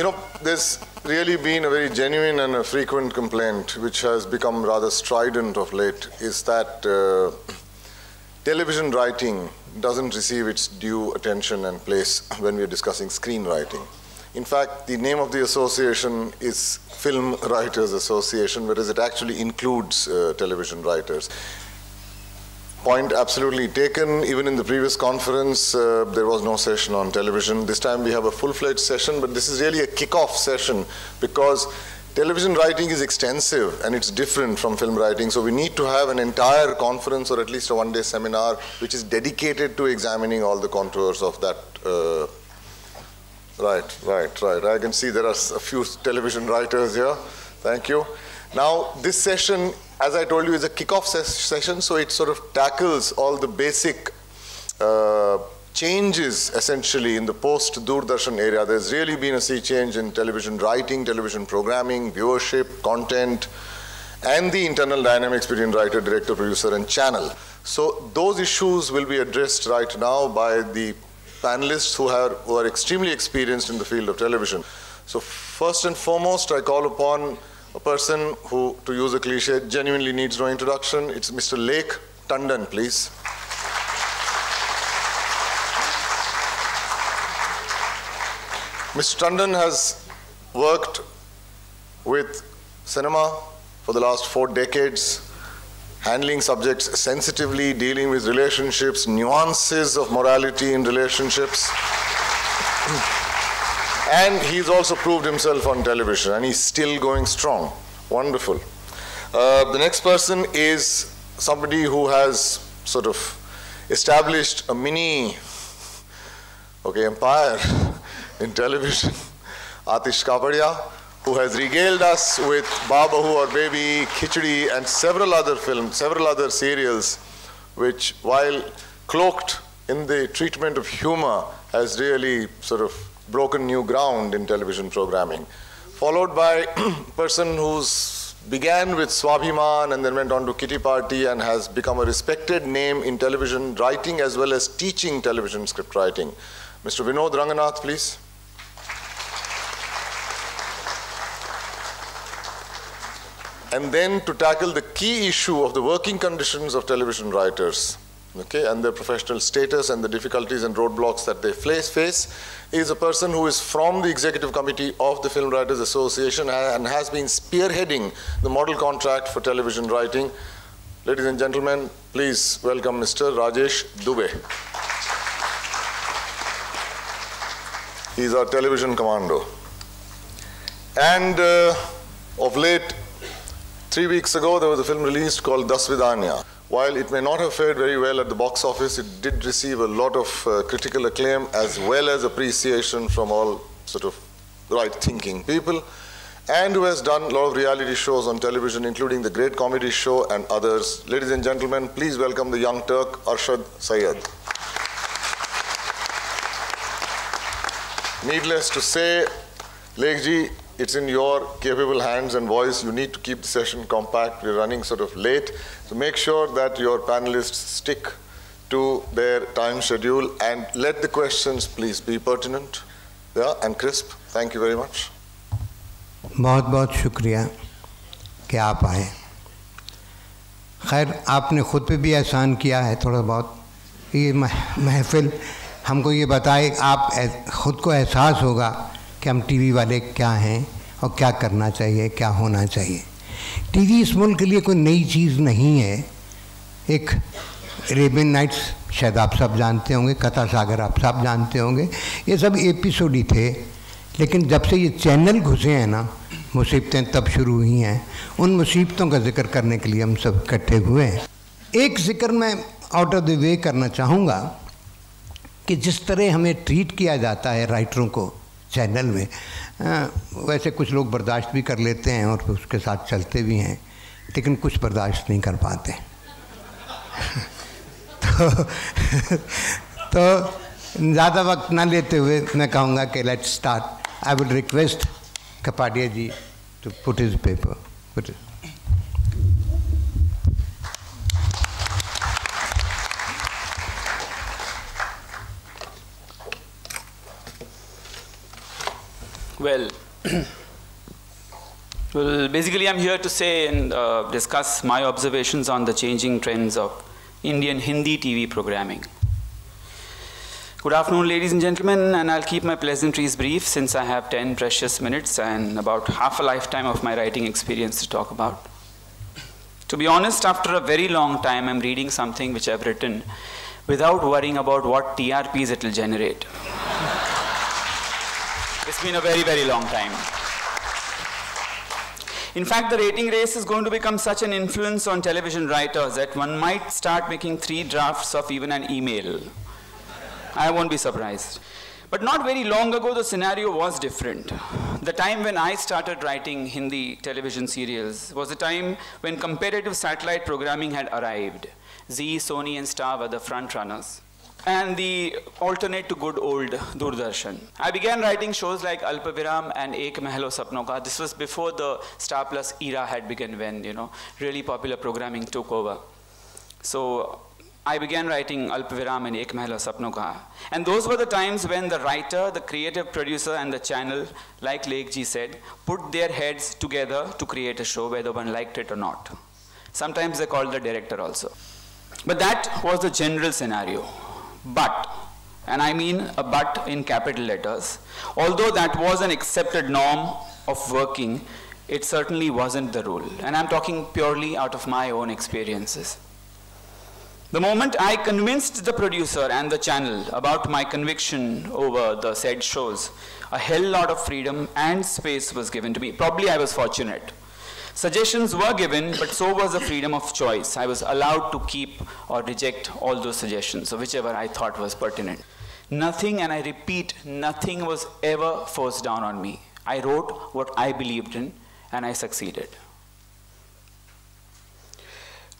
You know, there's really been a very genuine and a frequent complaint, which has become rather strident of late, is that uh, television writing doesn't receive its due attention and place when we are discussing screenwriting. In fact, the name of the association is Film Writers Association, whereas it actually includes uh, television writers. Point absolutely taken. Even in the previous conference, uh, there was no session on television. This time we have a full fledged session, but this is really a kick-off session because television writing is extensive and it's different from film writing. So we need to have an entire conference or at least a one day seminar which is dedicated to examining all the contours of that. Uh, right, right, right. I can see there are a few television writers here. Thank you. Now, this session as I told you, is a kickoff ses session, so it sort of tackles all the basic uh, changes essentially in the post Doordarshan area. There's really been a sea change in television writing, television programming, viewership, content, and the internal dynamics between writer, director, producer, and channel. So those issues will be addressed right now by the panelists who, who are extremely experienced in the field of television. So first and foremost, I call upon a person who, to use a cliche, genuinely needs no introduction. It's Mr. Lekh Tandon, please. Mr. Tandon has worked with cinema for the last four decades, handling subjects sensitively, dealing with relationships, nuances of morality in relationships. And he's also proved himself on television, and he's still going strong. Wonderful. Uh, the next person is somebody who has sort of established a mini okay, empire in television. Atish Kapadia, who has regaled us with Baa Bahoo Aur Baby, Khichdi, and several other films, several other serials, which, while cloaked in the treatment of humor, has really sort of broken new ground in television programming. Followed by a person who's began with Swabhiman and then went on to Kitty Party and has become a respected name in television writing as well as teaching television script writing. Mr. Vinod Ranganath, please. And then to tackle the key issue of the working conditions of television writers, okay, and their professional status and the difficulties and roadblocks that they face, is a person who is from the executive committee of the Film Writers Association and has been spearheading the model contract for television writing. Ladies and gentlemen, please welcome Mr. Rajesh Dubey. He's our television commando. And uh, of late, three weeks ago, there was a film released called Dasvidaniya. While it may not have fared very well at the box office, it did receive a lot of uh, critical acclaim as well as appreciation from all sort of right thinking people, and who has done a lot of reality shows on television, including the Great Comedy Show and others. Ladies and gentlemen, please welcome the young Turk, Arshad Syed. Needless to say, Lekji, it's in your capable hands and voice. You need to keep the session compact. We're running sort of late. So make sure that your panelists stick to their time schedule and let the questions please be pertinent yeah, and crisp. Thank you very much. बहुत बहुत शुक्रिया कि आप आए खैर आपने ख़ुद पे भी एहसान किया है थोड़ा बहुत ये महफिल हमको ये बताए आप ख़ुद को एहसास होगा कि हम टीवी वाले क्या हैं और क्या करना चाहिए, क्या होना चाहिए। टीवी इस मुल्क के लिए कोई नई चीज़ नहीं है। एक रेबिन नाइट्स शायद आप सब जानते होंगे, कथा सागर आप सब जानते होंगे। ये सब एपिसोड ही थे। लेकिन जब से ये चैनल घुसे हैं ना, मुसीबतें तब शुरू हुई हैं। उन मुसीबतों का ज़िक्र करने के लिए हम सब इकट्ठे हुए हैं। एक ज़िक्र मैं आउट ऑफ़ द वे करना चाहूँगा कि जिस तरह हमें ट्रीट किया जाता है राइटरों को चैनल में आ, वैसे कुछ लोग बर्दाश्त भी कर लेते हैं और उसके साथ चलते भी हैं लेकिन कुछ बर्दाश्त नहीं कर पाते। तो तो ज़्यादा वक्त ना लेते हुए मैं कहूँगा कि let's start I would request Kapadia ji to put his paper put Well, well, basically, I'm here to say and uh, discuss my observations on the changing trends of Indian Hindi TV programming. Good afternoon, ladies and gentlemen, and I'll keep my pleasantries brief since I have 10 precious minutes and about half a lifetime of my writing experience to talk about. To be honest, after a very long time, I'm reading something which I've written without worrying about what TRPs it will generate. It's been a very, very long time. In fact, the rating race is going to become such an influence on television writers that one might start making three drafts of even an email I won't be surprised. But not very long ago, the scenario was different. The time when I started writing Hindi television serials was the time when comparative satellite programming had arrived. Zee, Sony, and Star were the front runners. And the alternate to good old Doordarshan. I began writing shows like Alpaviram and Ek Mahal Ho Sapno Ka. This was before the Star Plus era had begun when, you know, really popular programming took over. So I began writing Alpaviram and Ek Mahal Sapno Ka. And those were the times when the writer, the creative producer, and the channel, like Lekhji said, put their heads together to create a show whether one liked it or not. Sometimes they called the director also. But that was the general scenario. But, and I mean a but in capital letters, although that was an accepted norm of working, it certainly wasn't the rule. And I'm talking purely out of my own experiences. The moment I convinced the producer and the channel about my conviction over the said shows, a hell lot of freedom and space was given to me. Probably I was fortunate. Suggestions were given, but so was the freedom of choice. I was allowed to keep or reject all those suggestions, so whichever I thought was pertinent. Nothing, and I repeat, nothing was ever forced down on me. I wrote what I believed in, and I succeeded.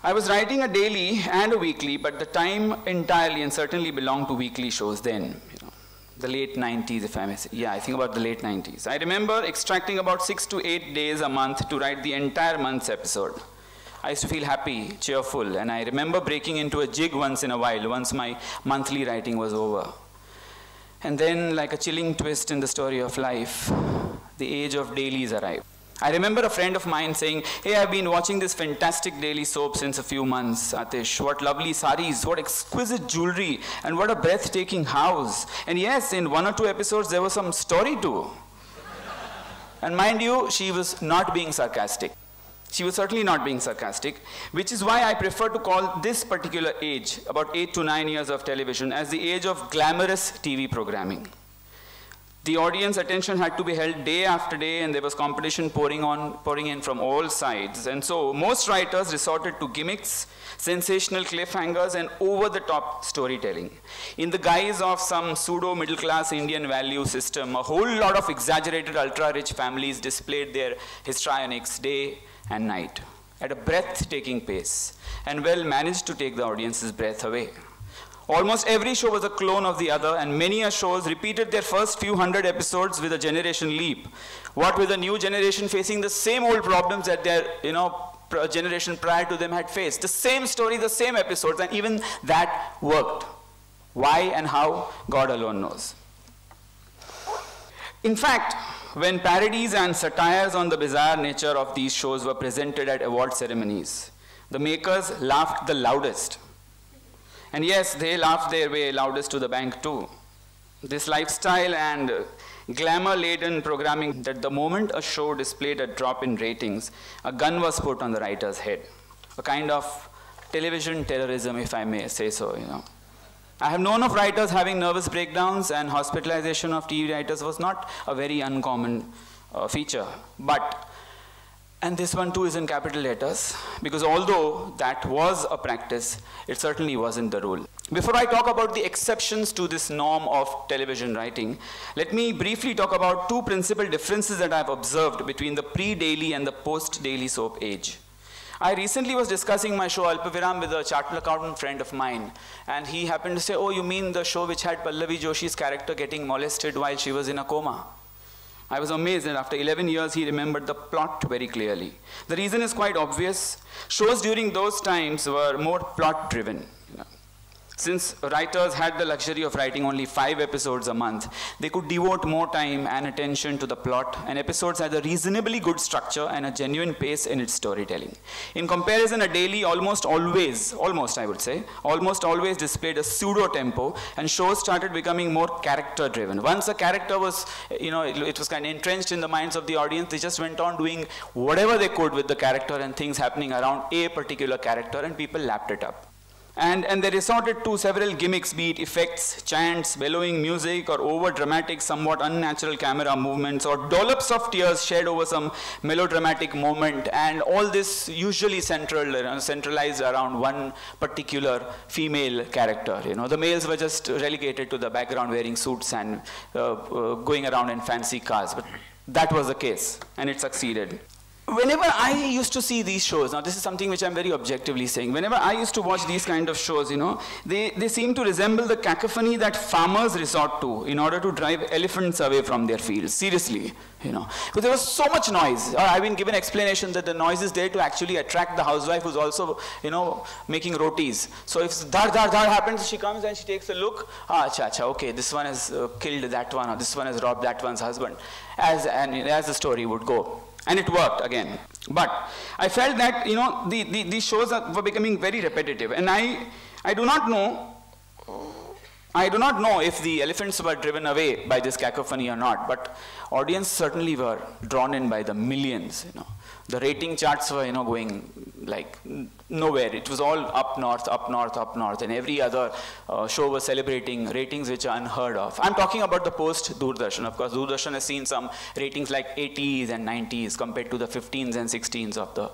I was writing a daily and a weekly, but the time entirely and certainly belonged to weekly shows then. The late 90s, if I may say. Yeah, I think about the late 90s. I remember extracting about six to eight days a month to write the entire month's episode. I used to feel happy, cheerful, and I remember breaking into a jig once in a while, once my monthly writing was over. And then, like a chilling twist in the story of life, the age of dailies arrived. I remember a friend of mine saying, Hey, I've been watching this fantastic daily soap since a few months, Atish. What lovely saris, what exquisite jewelry, and what a breathtaking house. And yes, in one or two episodes, there was some story too. and mind you, she was not being sarcastic. She was certainly not being sarcastic, which is why I prefer to call this particular age, about eight to nine years of television, as the age of glamorous TV programming the audience attention had to be held day after day and there was competition pouring on pouring in from all sides. And so most writers resorted to gimmicks sensational cliffhangers and over the top storytelling. In the guise of some pseudo middle class indian value system a whole lot of exaggerated ultra rich families displayed their histrionics day and night at a breathtaking pace and well managed to take the audience's breath away Almost every show was a clone of the other, and many shows repeated their first few hundred episodes with a generation leap. What with a new generation facing the same old problems that their, you know, uh, generation prior to them had faced. The same story, the same episodes, and even that worked. Why and how, God alone knows. In fact, when parodies and satires on the bizarre nature of these shows were presented at award ceremonies, the makers laughed the loudest and yes, they laughed their way loudest to the bank too. This lifestyle and glamour laden programming that the moment a show displayed a drop in ratings, a gun was put on the writer's head. A kind of television terrorism, if I may say so, you know. I have known of writers having nervous breakdowns, and hospitalization of TV writers was not a very uncommon uh, feature. But and this one too is in capital letters because although that was a practice, it certainly wasn't the rule. Before I talk about the exceptions to this norm of television writing, let me briefly talk about two principal differences that I've observed between the pre-daily and the post-daily soap age. I recently was discussing my show Alpaviram with a chartered accountant friend of mine, and he happened to say, oh, you mean the show which had Pallavi Joshi's character getting molested while she was in a coma? I was amazed that after 11 years he remembered the plot very clearly. The reason is quite obvious. Shows during those times were more plot driven. Since writers had the luxury of writing only five episodes a month, they could devote more time and attention to the plot, and episodes had a reasonably good structure and a genuine pace in its storytelling. In comparison, a daily almost always, almost I would say, almost always displayed a pseudo tempo, and shows started becoming more character driven. Once a character was, you know, it, it was kind of entrenched in the minds of the audience, they just went on doing whatever they could with the character and things happening around a particular character, and people lapped it up. And, and they resorted to several gimmicks, be it effects, chants, bellowing music, or over dramatic, somewhat unnatural camera movements, or dollops of tears shed over some melodramatic moment. And all this usually central, uh, centralized around one particular female character. You know, the males were just relegated to the background wearing suits and uh, uh, going around in fancy cars. But that was the case, and it succeeded whenever I used to see these shows, now this is something which I'm very objectively saying, whenever I used to watch these kind of shows, you know, they, they seem to resemble the cacophony that farmers resort to in order to drive elephants away from their fields. Seriously, you know. Because there was so much noise. Uh, I've been given explanation that the noise is there to actually attract the housewife who's also, you know, making rotis. So if dar dar dar happens, she comes and she takes a look, ah, cha cha, okay, this one has uh, killed that one, or this one has robbed that one's husband. As, and as the story would go. And it worked again. But I felt that, you know, the, the, these shows are, were becoming very repetitive. And I, I do not know, I do not know if the elephants were driven away by this cacophony or not, but audience certainly were drawn in by the millions, you know the rating charts were, you know, going like nowhere. It was all up north, up north, up north, and every other uh, show was celebrating ratings which are unheard of. I'm talking about the post Doordarshan. Of course, Doordarshan has seen some ratings like 80s and 90s compared to the 15s and 16s of the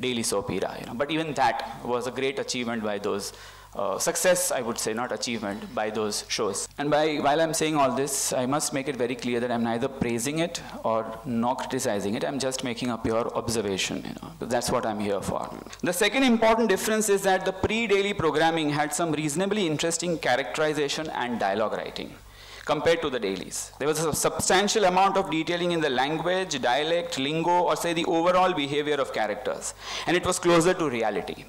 daily soap era. You know. But even that was a great achievement by those uh, success, I would say, not achievement, by those shows. And by, while I'm saying all this, I must make it very clear that I'm neither praising it or not criticizing it. I'm just making a pure observation. You know, that's what I'm here for. The second important difference is that the pre-daily programming had some reasonably interesting characterization and dialogue writing compared to the dailies. There was a substantial amount of detailing in the language, dialect, lingo, or say the overall behavior of characters. And it was closer to reality.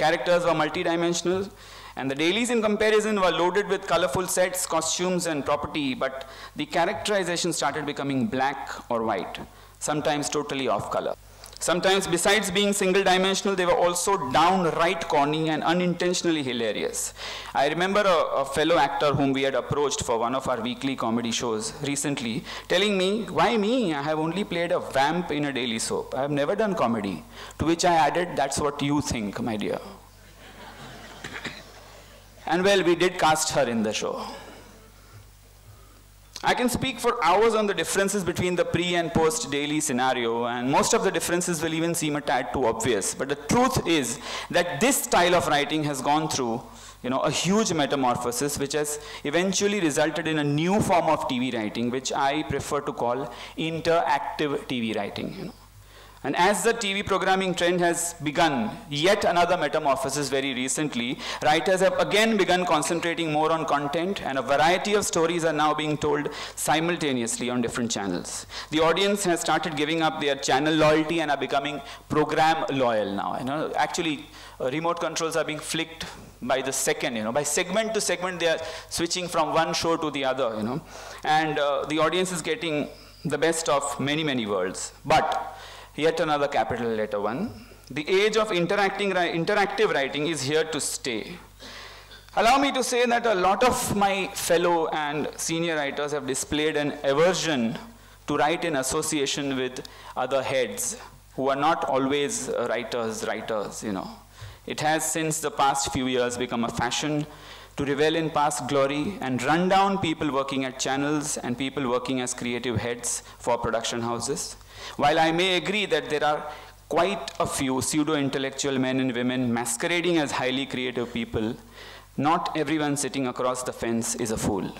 Characters were multidimensional, and the dailies in comparison were loaded with colorful sets, costumes, and property, but the characterization started becoming black or white, sometimes totally off color. Sometimes, besides being single dimensional, they were also downright corny and unintentionally hilarious. I remember a, a, fellow actor whom we had approached for one of our weekly comedy shows recently telling me, Why me? I have only played a vamp in a daily soap. I have never done comedy. To which I added, That's what you think, my dear. and well, we did cast her in the show. I can speak for hours on the differences between the pre and post daily scenario, and most of the differences will even seem a tad too obvious. But the truth is that this style of writing has gone through you know, a huge metamorphosis which has eventually resulted in a new form of TV writing, which I prefer to call interactive TV writing. You know. And as the TV programming trend has begun yet another metamorphosis very recently, writers have again begun concentrating more on content and a variety of stories are now being told simultaneously on different channels. The audience has started giving up their channel loyalty and are becoming program loyal now. You know, actually, uh, remote controls are being flicked by the second, you know, by segment to segment they are switching from one show to the other, you know. And uh, the audience is getting the best of many, many worlds. But yet another capital letter one. The age of interacting, interactive writing is here to stay. Allow me to say that a lot of my fellow and senior writers have displayed an aversion to write in association with other heads who are not always writers, writers, you know. It has since the past few years become a fashion to revel in past glory and run down people working at channels and people working as creative heads for production houses. While I may agree that there are quite a few pseudo-intellectual men and women masquerading as highly creative people, not everyone sitting across the fence is a fool.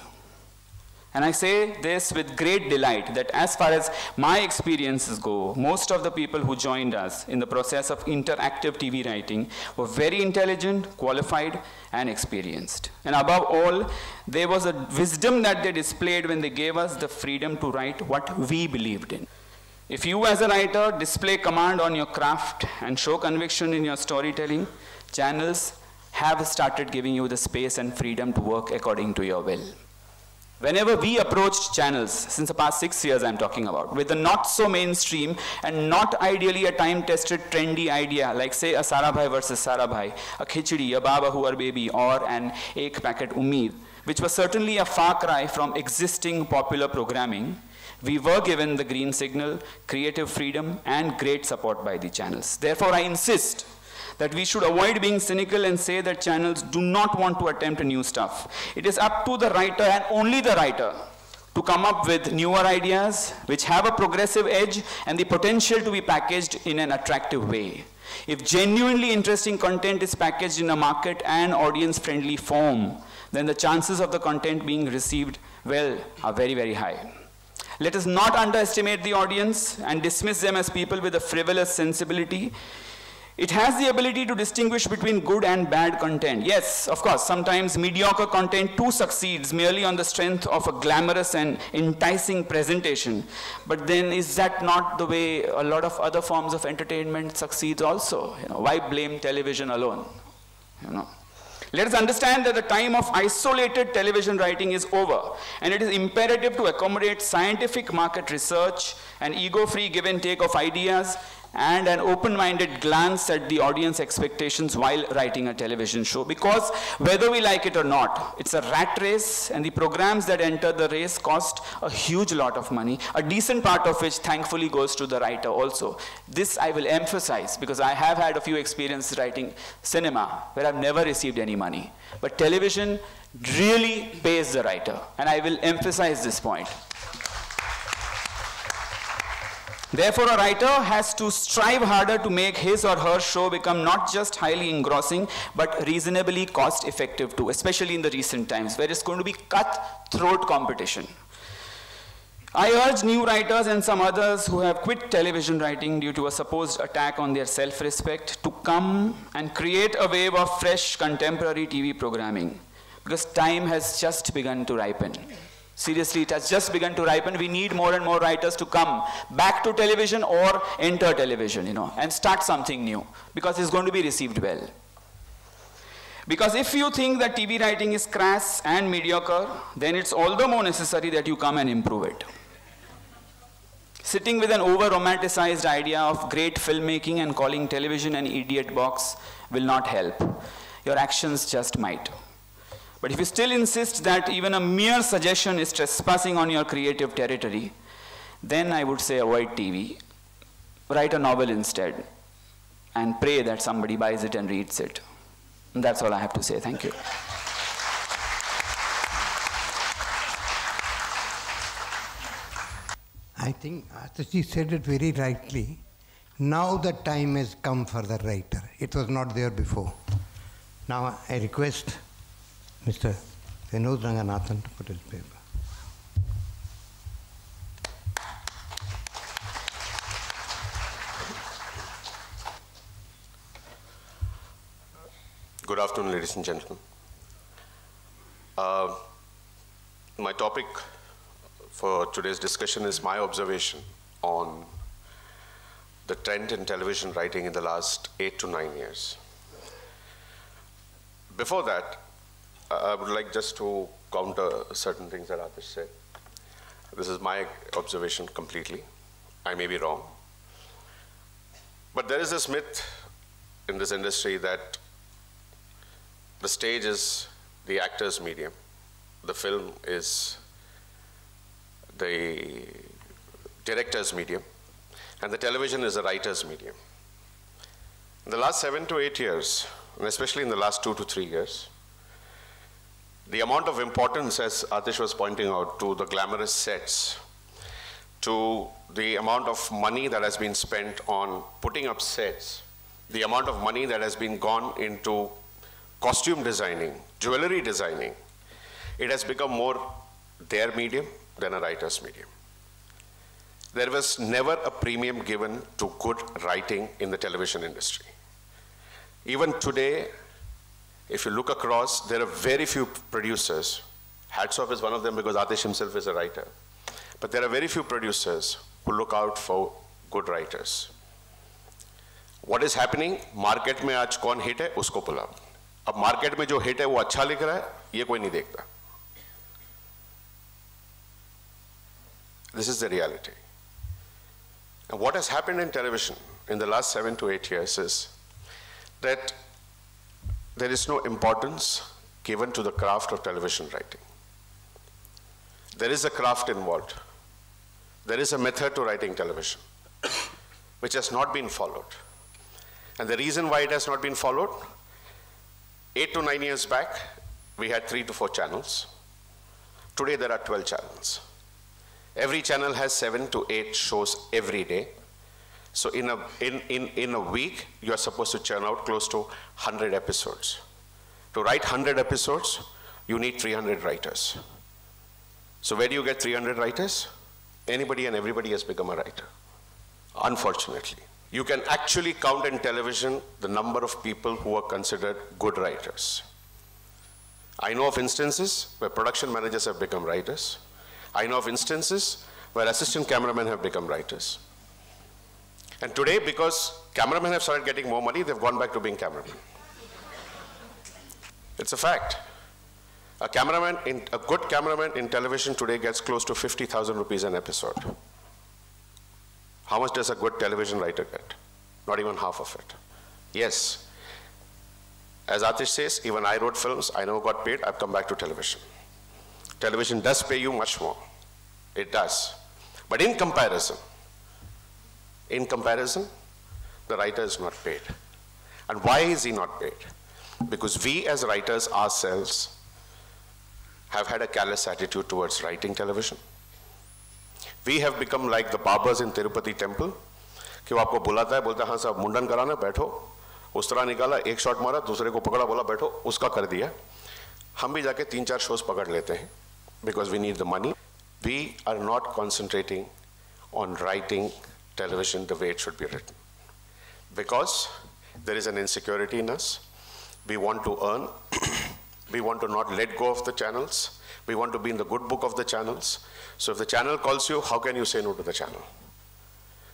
And I say this with great delight that as far as my experiences go, most of the people who joined us in the process of interactive TV writing were very intelligent, qualified, and experienced. And above all, there was a wisdom that they displayed when they gave us the freedom to write what we believed in. If you as a writer display command on your craft and show conviction in your storytelling, channels have started giving you the space and freedom to work according to your will. Whenever we approached channels, since the past six years I'm talking about, with a not so mainstream and not ideally a time-tested trendy idea, like say a Sarabhai versus Sarabhai, a Khichdi, a Baa Bahoo Aur Baby, or an Ek Packet Umeed, which was certainly a far cry from existing popular programming, we were given the green signal, creative freedom, and great support by the channels. Therefore, I insist that we should avoid being cynical and say that channels do not want to attempt new stuff. It is up to the writer and only the writer to come up with newer ideas which have a progressive edge and the potential to be packaged in an attractive way. If genuinely interesting content is packaged in a market and audience friendly form, then the chances of the content being received well are very, very high. Let us not underestimate the audience and dismiss them as people with a frivolous sensibility. It has the ability to distinguish between good and bad content. Yes, of course, sometimes mediocre content too succeeds merely on the strength of a glamorous and enticing presentation. But then is that not the way a lot of other forms of entertainment succeeds also? You know, why blame television alone? You know. Let us understand that the time of isolated television writing is over, and it is imperative to accommodate scientific market research and ego-free give and take of ideas and an open-minded glance at the audience expectations while writing a television show. Because whether we like it or not it's a rat race and the programs that enter the race cost a huge lot of money. A decent part of which thankfully goes to the writer also. This i will emphasize because i have had a few experiences writing cinema where i've never received any money. But television really pays the writer and i will emphasize this point Therefore, a writer has to strive harder to make his or her show become not just highly engrossing, but reasonably cost effective too, especially in the recent times, where it's going to be cutthroat competition. I urge new writers and some others who have quit television writing due to a supposed attack on their self-respect to come and create a wave of fresh contemporary TV programming because time has just begun to ripen. Seriously, it has just begun to ripen. We need more and more writers to come back to television or enter television, you know, and start something new because it's going to be received well. Because if you think that TV writing is crass and mediocre, then it's all the more necessary that you come and improve it. Sitting with an over-romanticized idea of great filmmaking and calling television an idiot box will not help. Your actions just might. But if you still insist that even a mere suggestion is trespassing on your creative territory, then I would say avoid TV. Write a novel instead and pray that somebody buys it and reads it. And that's all I have to say. Thank you. I think Atashi said it very rightly. Now the time has come for the writer. It was not there before. Now I request Mr. Vinod Ranganathan to put his paper. Good afternoon, ladies and gentlemen. Uh, my topic for today's discussion is my observation on the trend in television writing in the last eight to nine years. Before that, I would like just to counter certain things that Atish said. This is my observation completely. I may be wrong. But there is this myth in this industry that the stage is the actor's medium, the film is the director's medium, and the television is the writer's medium. In the last seven to eight years, and especially in the last two to three years, the amount of importance, as Atish was pointing out, to the glamorous sets, to the amount of money that has been spent on putting up sets, the amount of money that has been gone into costume designing, jewelry designing, it has become more their medium than a writer's medium. There was never a premium given to good writing in the television industry. Even today, if you look across, there are very few producers. Hats off is one of them because Atish himself is a writer. But there are very few producers who look out for good writers. What is happening? Market में आज कौन hit है उसको पुलाओ अब market में जो hit है वो अच्छा लिख रहा है ये कोई नहीं देखता This is the reality. And what has happened in television in the last seven to eight years is that there is no importance given to the craft of television writing. There is a craft involved. There is a method to writing television, which has not been followed. And the reason why it has not been followed, eight to nine years back, we had three to four channels. Today there are 12 channels. Every channel has seven to eight shows every day. So in a, in, in, in a week, you're supposed to churn out close to 100 episodes. To write 100 episodes, you need 300 writers. So where do you get 300 writers? Anybody and everybody has become a writer. Unfortunately. You can actually count in television the number of people who are considered good writers. I know of instances where production managers have become writers. I know of instances where assistant cameramen have become writers. And today, because cameramen have started getting more money, they've gone back to being cameramen. It's a fact. A cameraman, in, a good cameraman in television today gets close to 50,000 rupees an episode. How much does a good television writer get? Not even half of it. Yes. As Atish says, even I wrote films, I never got paid, I've come back to television. Television does pay you much more. It does. But in comparison, in comparison, the writer is not paid. And why is he not paid? Because we as writers ourselves have had a callous attitude towards writing television. We have become like the barbers in Tirupati temple, कि वो आपको बुलाता है बोलता है हाँ साहब मुंडन कराना बैठो उस तरह निकाला एक शॉट मारा दूसरे को पकड़ा बोला बैठो उसका कर दिया हम भी जाके तीन चार शोज़ पकड़ लेते हैं because we need the money. We are not concentrating on writing television the way it should be written. Because there is an insecurity in us. We want to earn. we want to not let go of the channels. We want to be in the good book of the channels. So if the channel calls you, how can you say no to the channel?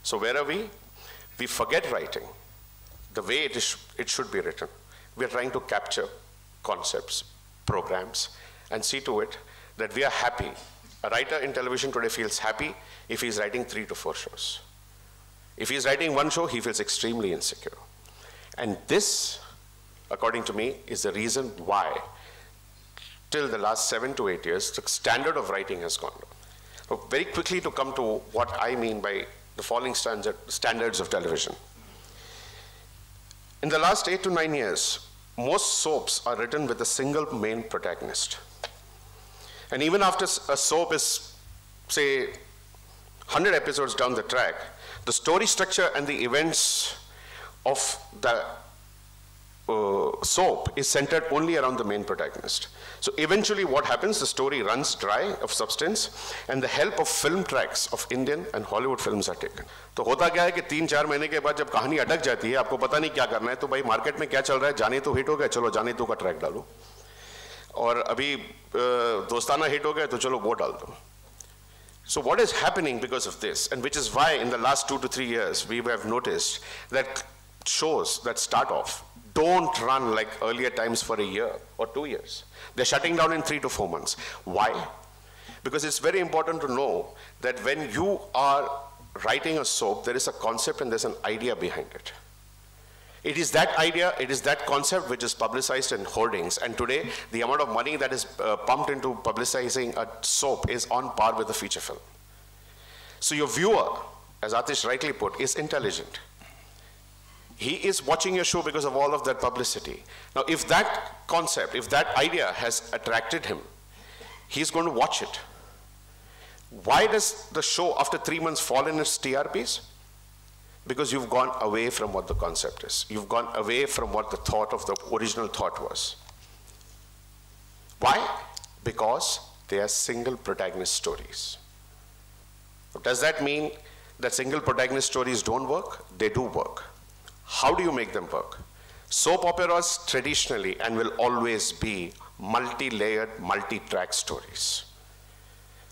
So where are we? We forget writing the way it, is, it should be written. We are trying to capture concepts, programs, and see to it that we are happy. A writer in television today feels happy if he's writing three to four shows. If he's writing one show, he feels extremely insecure. And this, according to me, is the reason why, till the last seven to eight years, the standard of writing has gone down. So very quickly to come to what I mean by the falling standard, standards of television. In the last eight to nine years, most soaps are written with a single main protagonist. And even after a soap is, say, 100 episodes down the track, the story structure and the events of the uh, soap is centered only around the main protagonist. So eventually what happens, the story runs dry of substance and the help of film tracks of Indian and Hollywood films are taken. तो होता क्या है कि तीन चार महीने के बाद जब कहानी अटक जाती है आपको पता नहीं क्या करना है तो भाई मार्केट में क्या चल रहा है जाने तो हिट हो गया चलो जाने तो का ट्रैक डालो और अभी दोस्ताना हिट हो गए तो चलो वो डाल दो so what is happening because of this, and which is why in the last two to three years we have noticed that shows that start off don't run like earlier times for a year or two years. They're shutting down in three to four months. Why? Because it's very important to know that when you are writing a soap, there is a concept and there's an idea behind it. It is that idea, it is that concept which is publicized in hoardings. And today, the amount of money that is uh, pumped into publicizing a soap is on par with a feature film. So your viewer, as Atish rightly put, is intelligent. He is watching your show because of all of that publicity. Now, if that concept, if that idea has attracted him, he's going to watch it. Why does the show after three months fall in its TRPs? Because you've gone away from what the concept is. You've gone away from what the thought of the original thought was. Why? Because they are single protagonist stories. Does that mean that single protagonist stories don't work? They do work. How do you make them work? Soap operas traditionally and will always be multi-layered, multi-track stories.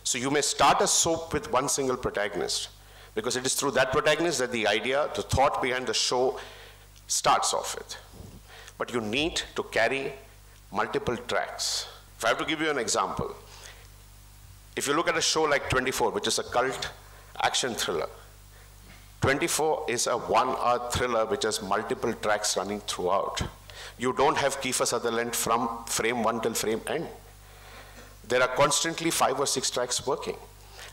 So you may start a soap with one single protagonist, because it is through that protagonist that the idea, the thought behind the show starts off with. but you need to carry multiple tracks. If I have to give you an example, if you look at a show like 24, which is a cult action thriller, 24 is a one hour thriller which has multiple tracks running throughout. You don't have Kiefer Sutherland from frame one till frame end. There are constantly five or six tracks working.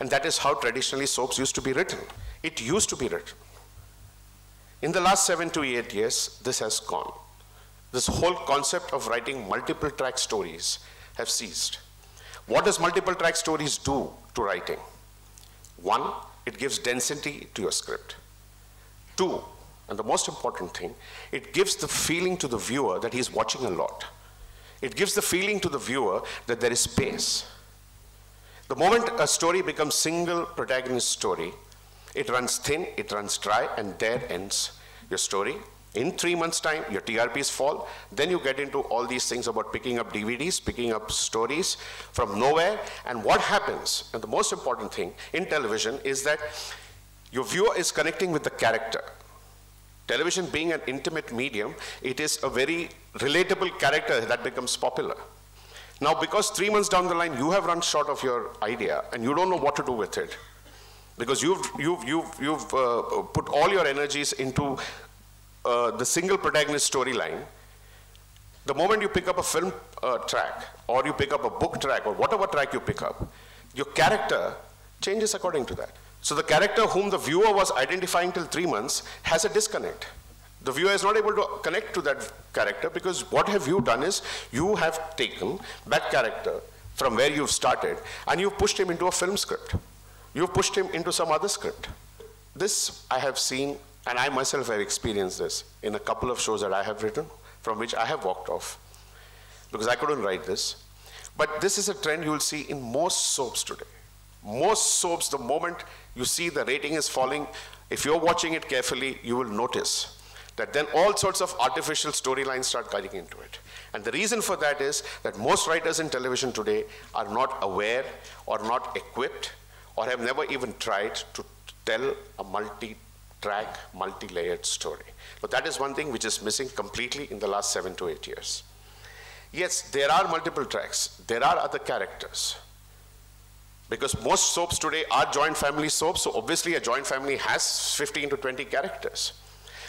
And that is how traditionally soaps used to be written. It used to be written. In the last seven to eight years, this has gone. This whole concept of writing multiple track stories have ceased. What does multiple track stories do to writing? One, it gives density to your script. Two, and the most important thing, it gives the feeling to the viewer that he's watching a lot. It gives the feeling to the viewer that there is space. The moment a story becomes single protagonist story, it runs thin, it runs dry, and there ends your story. In three months' time, your TRPs fall. Then you get into all these things about picking up DVDs, picking up stories from nowhere. And what happens, and the most important thing in television, is that your viewer is connecting with the character. Television being an intimate medium, it is a very relatable character that becomes popular. Now, because three months down the line, you have run short of your idea and you don't know what to do with it, because you've, you've, you've, you've uh, put all your energies into uh, the single protagonist storyline, the moment you pick up a film uh, track or you pick up a book track or whatever track you pick up, your character changes according to that. So the character whom the viewer was identifying till three months has a disconnect. The viewer is not able to connect to that character because what have you done is you have taken that character from where you've started and you've pushed him into a film script. You've pushed him into some other script. This I have seen and I myself have experienced this in a couple of shows that I have written from which I have walked off because I couldn't write this. But this is a trend you will see in most soaps today. Most soaps, the moment you see the rating is falling, if you're watching it carefully, you will notice that then all sorts of artificial storylines start cutting into it. And the reason for that is that most writers in television today are not aware or not equipped or have never even tried to tell a multi-track, multi-layered story. But that is one thing which is missing completely in the last seven to eight years. Yes, there are multiple tracks. There are other characters. Because most soaps today are joint family soaps, so obviously a joint family has 15 to 20 characters.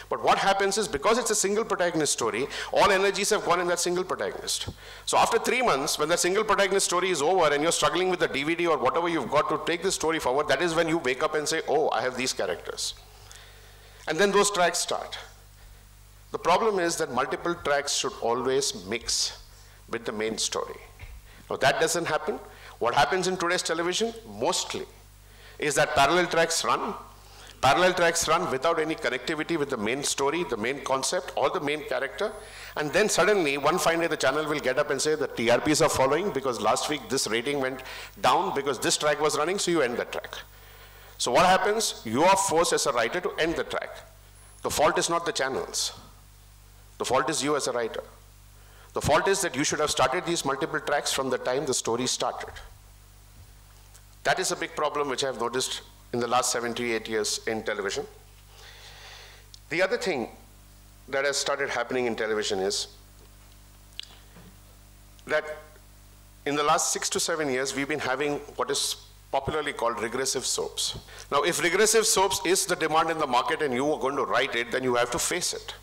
But what happens is because it's a single protagonist story, all energies have gone in that single protagonist. So after three months, when the single protagonist story is over and you're struggling with the DVD or whatever you've got to take the story forward, that is when you wake up and say, oh, I have these characters. And then those tracks start. The problem is that multiple tracks should always mix with the main story. Now that doesn't happen. What happens in today's television, mostly, is that parallel tracks run. Parallel tracks run without any connectivity with the main story, the main concept, or the main character. And then suddenly, one fine day, the channel will get up and say the TRPs are following because last week this rating went down because this track was running, so you end the track. So what happens? You are forced as a writer to end the track. The fault is not the channels. The fault is you as a writer. The fault is that you should have started these multiple tracks from the time the story started. That is a big problem which I have noticed in the last 78 years in television. The other thing that has started happening in television is that in the last six to seven years, we've been having what is popularly called regressive soaps. Now, if regressive soaps is the demand in the market and you are going to write it, then you have to face it.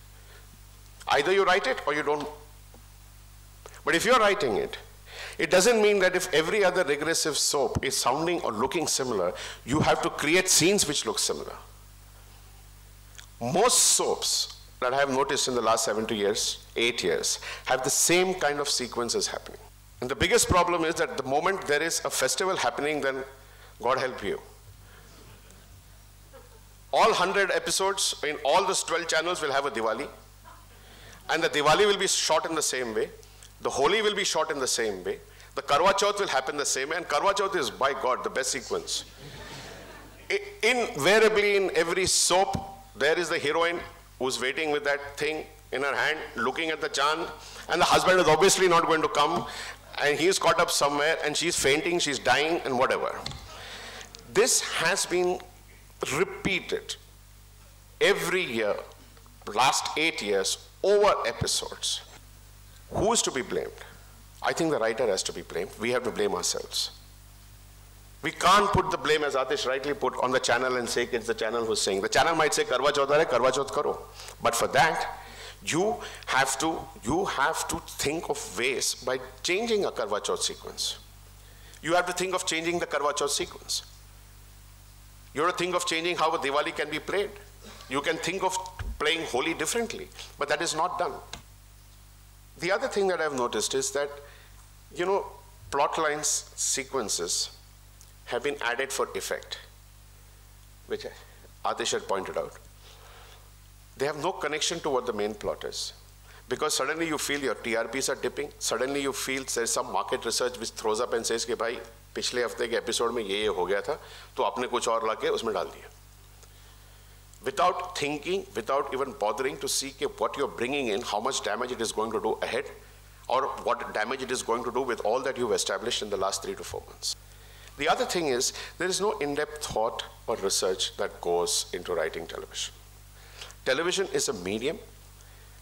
Either you write it or you don't but if you're writing it, it doesn't mean that if every other regressive soap is sounding or looking similar, you have to create scenes which look similar. Most soaps that I have noticed in the last seven to years, eight years, have the same kind of sequences happening. And the biggest problem is that the moment there is a festival happening, then God help you. All 100 episodes in all those 12 channels will have a Diwali. And the Diwali will be shot in the same way. The Holi will be shot in the same way. The Karwa Chauth will happen the same way. And Karwa Chauth is, by God, the best sequence. Invariably, in every soap, there is the heroine who's waiting with that thing in her hand, looking at the chand. And the husband is obviously not going to come. And he's caught up somewhere, and she's fainting, she's dying, and whatever. This has been repeated every year, last eight years, over episodes. Who is to be blamed? I think the writer has to be blamed. We have to blame ourselves. We can't put the blame, as Atish rightly put, on the channel and say it's the channel who's saying. The channel might say Karwa Chauth hai, Karwa Chauth karo. But for that, you have to you have to think of ways by changing a Karwa Chauth sequence. You have to think of changing the Karwa Chauth sequence. You have to think of changing how a Diwali can be played. You can think of playing Holi differently, but that is not done. The other thing that I've noticed is that, you know, plot lines sequences have been added for effect, which Atish had pointed out. They have no connection to what the main plot is. Because suddenly you feel your TRPs are dipping, suddenly you feel there's some market research which throws up and says, भाई पिछले हफ्ते के episode में ये ये हो गया था तो to कुछ और ला के उसमें without thinking, without even bothering to see what you're bringing in, how much damage it is going to do ahead, or what damage it is going to do with all that you've established in the last three to four months. The other thing is, there is no in-depth thought or research that goes into writing television. Television is a medium,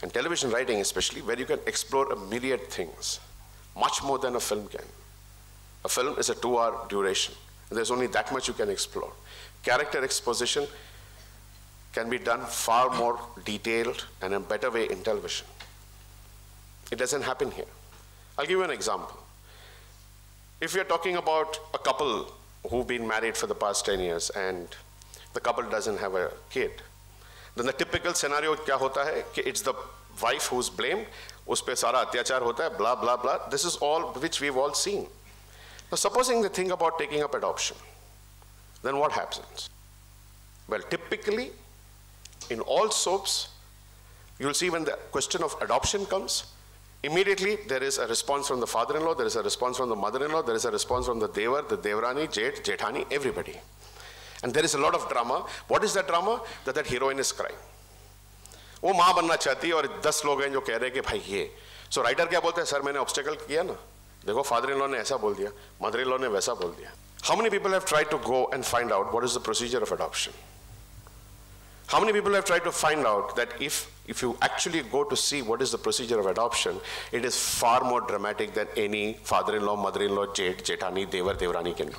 and television writing especially, where you can explore a myriad things, much more than a film can. A film is a two-hour duration, and there's only that much you can explore. Character exposition can be done far more detailed and in a better way in television. It doesn't happen here. I'll give you an example. If you're talking about a couple who've been married for the past 10 years and the couple doesn't have a kid, then the typical scenario क्या होता है कि it's the wife who's blamed, उस पर सारा अत्याचार होता है, blah, blah, blah. This is all which we've all seen. Now supposing they think about taking up adoption, then what happens? Well, typically in all soaps, you'll see when the question of adoption comes, Immediately, there is a response from the father-in-law, there is a response from the mother-in-law, there is a response from the Devar, the Devrani, Jeth, Jethani, everybody. And there is a lot of drama. What is that drama? That that heroine is crying. वो माँ बनना चाहती है और दस लोग हैं जो कह रहे हैं कि भाई ये सो so, राइटर क्या बोलता है सर मैंने ऑब्स्टेकल किया ना देखो फादर इन लॉ ने ऐसा बोल दिया मदर इन लॉ ने वैसा बोल दिया how many people have try to go and find out what is the procedure of adoption how many people have try to find out that if if you actually go to see what is the procedure of adoption, it is far more dramatic than any father-in-law, mother-in-law, jeth, jethani, devar, devrani can do.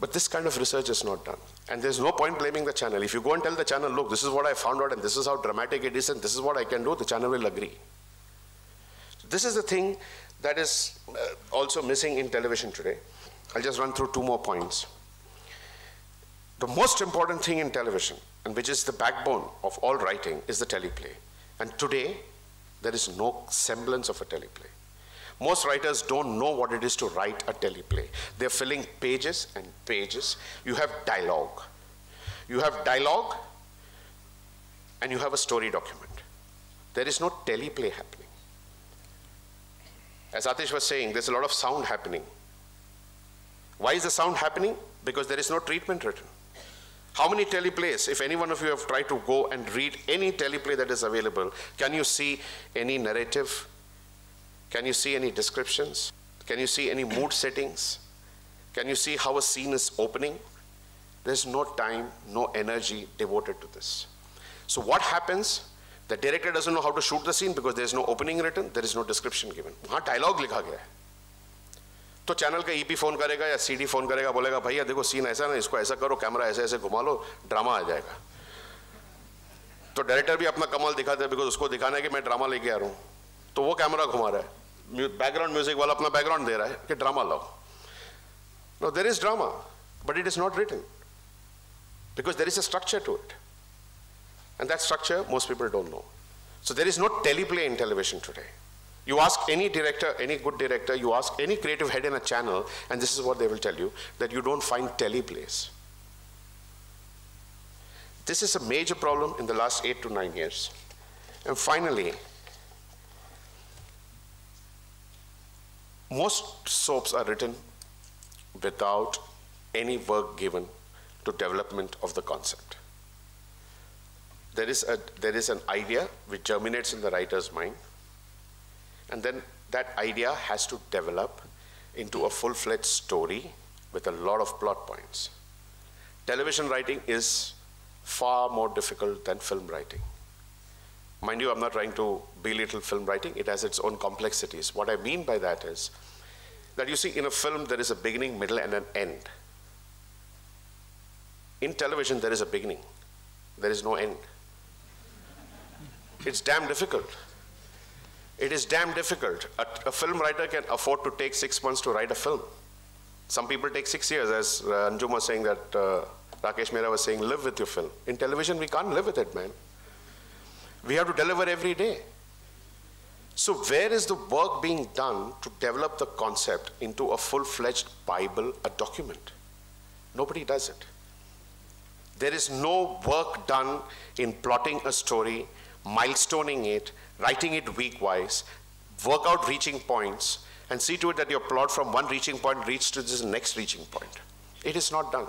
But this kind of research is not done. And there's no point blaming the channel. If you go and tell the channel, look, this is what I found out and this is how dramatic it is and this is what I can do, the channel will agree. This is the thing that is uh, also missing in television today. I'll just run through two more points. The most important thing in television, and which is the backbone of all writing, is the teleplay. And today, there is no semblance of a teleplay. Most writers don't know what it is to write a teleplay. They're filling pages and pages. You have dialogue. You have dialogue, and you have a story document. There is no teleplay happening. As Atish was saying, there's a lot of sound happening. Why is the sound happening? Because there is no treatment written. How many teleplays, if any one of you have tried to go and read any teleplay that is available, can you see any narrative? Can you see any descriptions? Can you see any mood settings? Can you see how a scene is opening? There's no time, no energy devoted to this. So what happens? The director doesn't know how to shoot the scene because there's no opening written, there is no description given. वहाँ dialogue लिखा गया है तो channel का EP phone करेगा या CD phone करेगा, बोलेगा, भैया, देखो सीन ऐसा ना, इसको ऐसा करो कैमरा ऐसे ऐसे घुमा लो ड्रामा आ जाएगा. तो डायरेक्टर भी अपना कमाल दिखाते हैं बिकॉज़ उसको दिखाना है कि मैं ड्रामा लेके आ रहा हूँ। तो वो कैमरा घुमा रहा है। बैकग्राउंड म्यूज़िक वाला अपना बैकग्राउंड दे रहा है कि ड्रामा लाओ। No there is drama but it is not written because there is a structure to it and that structure most people don't know so there is not teleplay in television today You ask any director, any good director, you ask any creative head in a channel, and this is what they will tell you, that you don't find teleplays. This is a major problem in the last eight to nine years. And finally, most soaps are written without any work given to development of the concept. There is, a, there is an idea which germinates in the writer's mind, and then that idea has to develop into a full-fledged story with a lot of plot points. Television writing is far more difficult than film writing. Mind you, I'm not trying to belittle film writing, it has its own complexities. What I mean by that is that you see, in a film, there is a beginning, middle, and an end. In television, there is a beginning, there is no end. It's damn difficult. It is damn difficult. A, a, film writer can afford to take six months to write a film. Some people take six years, as uh, Anjum was saying that uh, Rakesh Mehra was saying, live with your film. In television, we can't live with it, man. We have to deliver every day. So, where is the work being done to develop the concept into a full fledged Bible, a document? Nobody does it. There is no work done in plotting a story, milestoning it, writing it week wise, work out reaching points, and see to it that your plot from one reaching point reaches to this next reaching point. It is not done.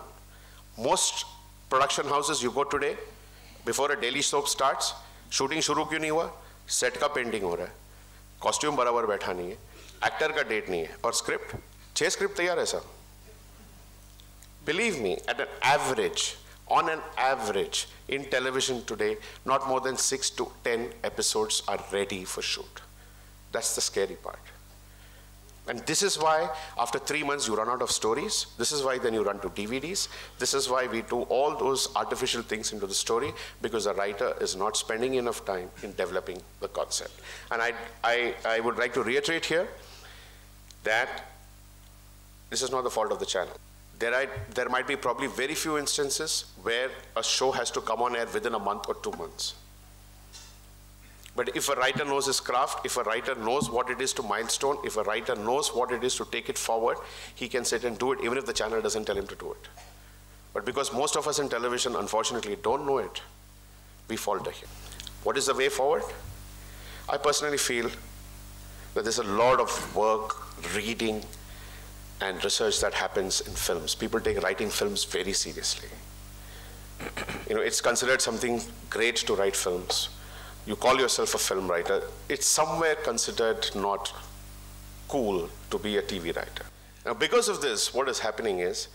Most production houses you go today, before a daily soap starts, shooting शुरू क्यों नहीं हुआ set का painting हो रहा है costume बराबर बैठा नहीं है एक्टर का डेट नहीं है और स्क्रिप्ट छह स्क्रिप्ट तैयार है sir believe me at an average on an average in television today, not more than six to ten episodes are ready for shoot. That's the scary part. And this is why, after three months, you run out of stories. This is why then you run to DVDs. This is why we do all those artificial things into the story because the writer is not spending enough time in developing the concept. And I, I, I would like to reiterate here that this is not the fault of the channel. There, there might be probably very few instances where a show has to come on air within a month or two months. But if a writer knows his craft, if a writer knows what it is to milestone, if a writer knows what it is to take it forward, he can sit and do it even if the channel doesn't tell him to do it. But because most of us in television, unfortunately, don't know it, we falter here. What is the way forward? I personally feel that there's a lot of work, reading, and research that happens in films. People take writing films very seriously. you know, it's considered something great to write films you call yourself a film writer, it's somewhere considered not cool to be a TV writer. Now, because of this, what is happening is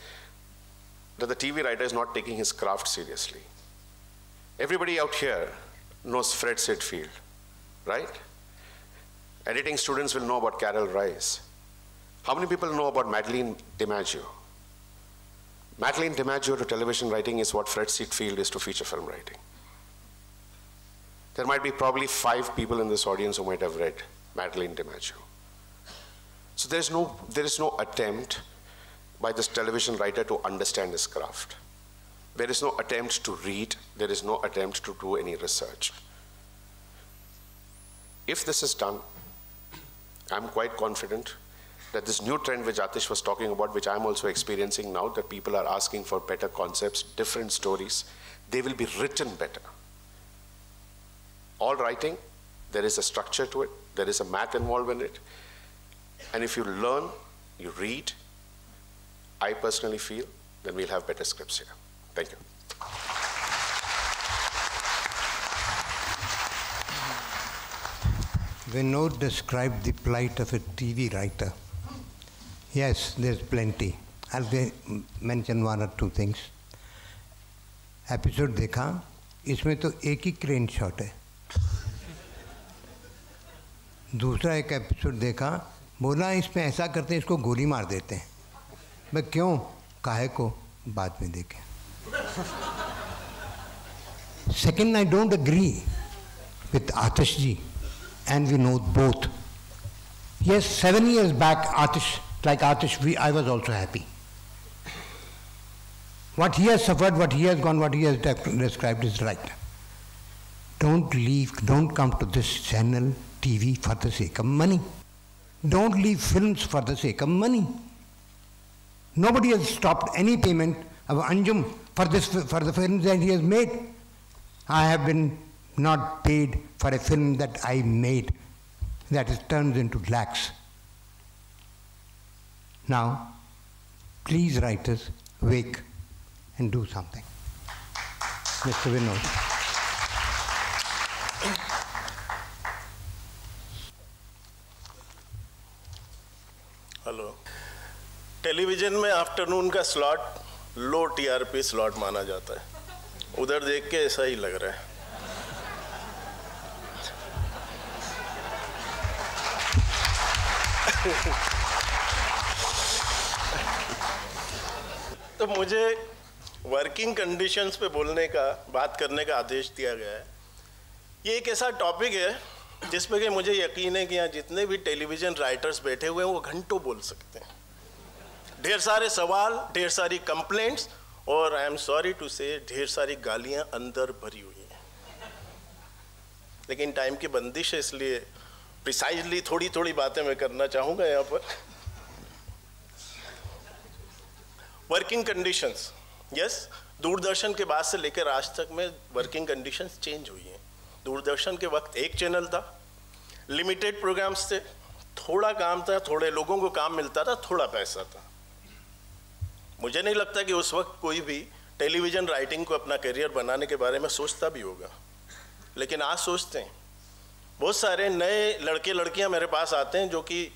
that the TV writer is not taking his craft seriously. Everybody out here knows Fred Sydfield, right? Editing students will know about Karel Reisz. How many people know about Madeline DiMaggio? Madeline DiMaggio to television writing is what Fred Sydfield is to feature film writing. There might be probably five people in this audience who might have read Madeline DiMaggio. So there's no, there is no attempt by this television writer to understand his craft. There is no attempt to read, there is no attempt to do any research. If this is done, I'm quite confident that this new trend which Atish was talking about, which I'm also experiencing now, that people are asking for better concepts, different stories, they will be written better all writing, there is a structure to it, there is a math involved in it. And if you learn, you read, I personally feel, then we'll have better scripts here. Thank you. Vinod described the plight of a TV writer. Yes, there's plenty. I'll mention one or two things. Episode देखा? इसमें तो एक ही crane shot है। दूसरा एक episode देखा? बोला इसमें ऐसा करते हैं इसको गोली मार देते हैं। मैं क्यों? काहे को? बाद में देखें। Second I don't agree with Atish ji and we know both yes seven years back atish like atish we, i was also happy what he has suffered what he has gone what he has described is right don't leave don't come to this channel TV for the sake of money. Don't leave films for the sake of money. Nobody has stopped any payment of Anjum for, this, for the films that he has made. I have been not paid for a film that I made that is turned into lakhs. Now, please writers, wake and do something. Mr. Vinod. Hello television में afternoon का slot low TRP slot माना जाता है उधर देख के ऐसा ही लग रहा है Thank you. तो मुझे वर्किंग कंडीशंस पे बोलने का, बात करने का आदेश दिया गया है। ये एक ऐसा टॉपिक है जिसपे कि मुझे यकीन है कि यहाँ जितने भी टेलीविज़न राइटर्स बैठे हुए हैं, वो घंटों बोल सकते हैं। ढेर सारे सवाल, ढेर सारी कंप्लेंट्स और आई एम सॉरी टू से ढेर सारी गालियाँ अंदर भरी हुई हैं। लेकिन टाइम की बंदिश है, इसलिए प्रिसाइजली थोड़ी थोड़ी बातें मैं करना चाहूँगा यहाँ पर। वर्किंग कंडीशंस यस दूरदर्शन के बाद से लेकर आज तक में वर्किंग कंडीशंस चेंज हुई हैं। दूरदर्शन के वक्त एक चैनल था लिमिटेड प्रोग्राम्स थे। थोड़ा काम था, थोड़े लोगों को काम मिलता था, थोड़ा पैसा था। मुझे नहीं लगता कि उस वक्त कोई भी टेलीविज़न राइटिंग को अपना करियर बनाने के बारे में सोचता भी होगा। लेकिन आज सोचते हैं। बहुत सारे नए लड़के लड़कियाँ मेरे पास आते हैं जो कि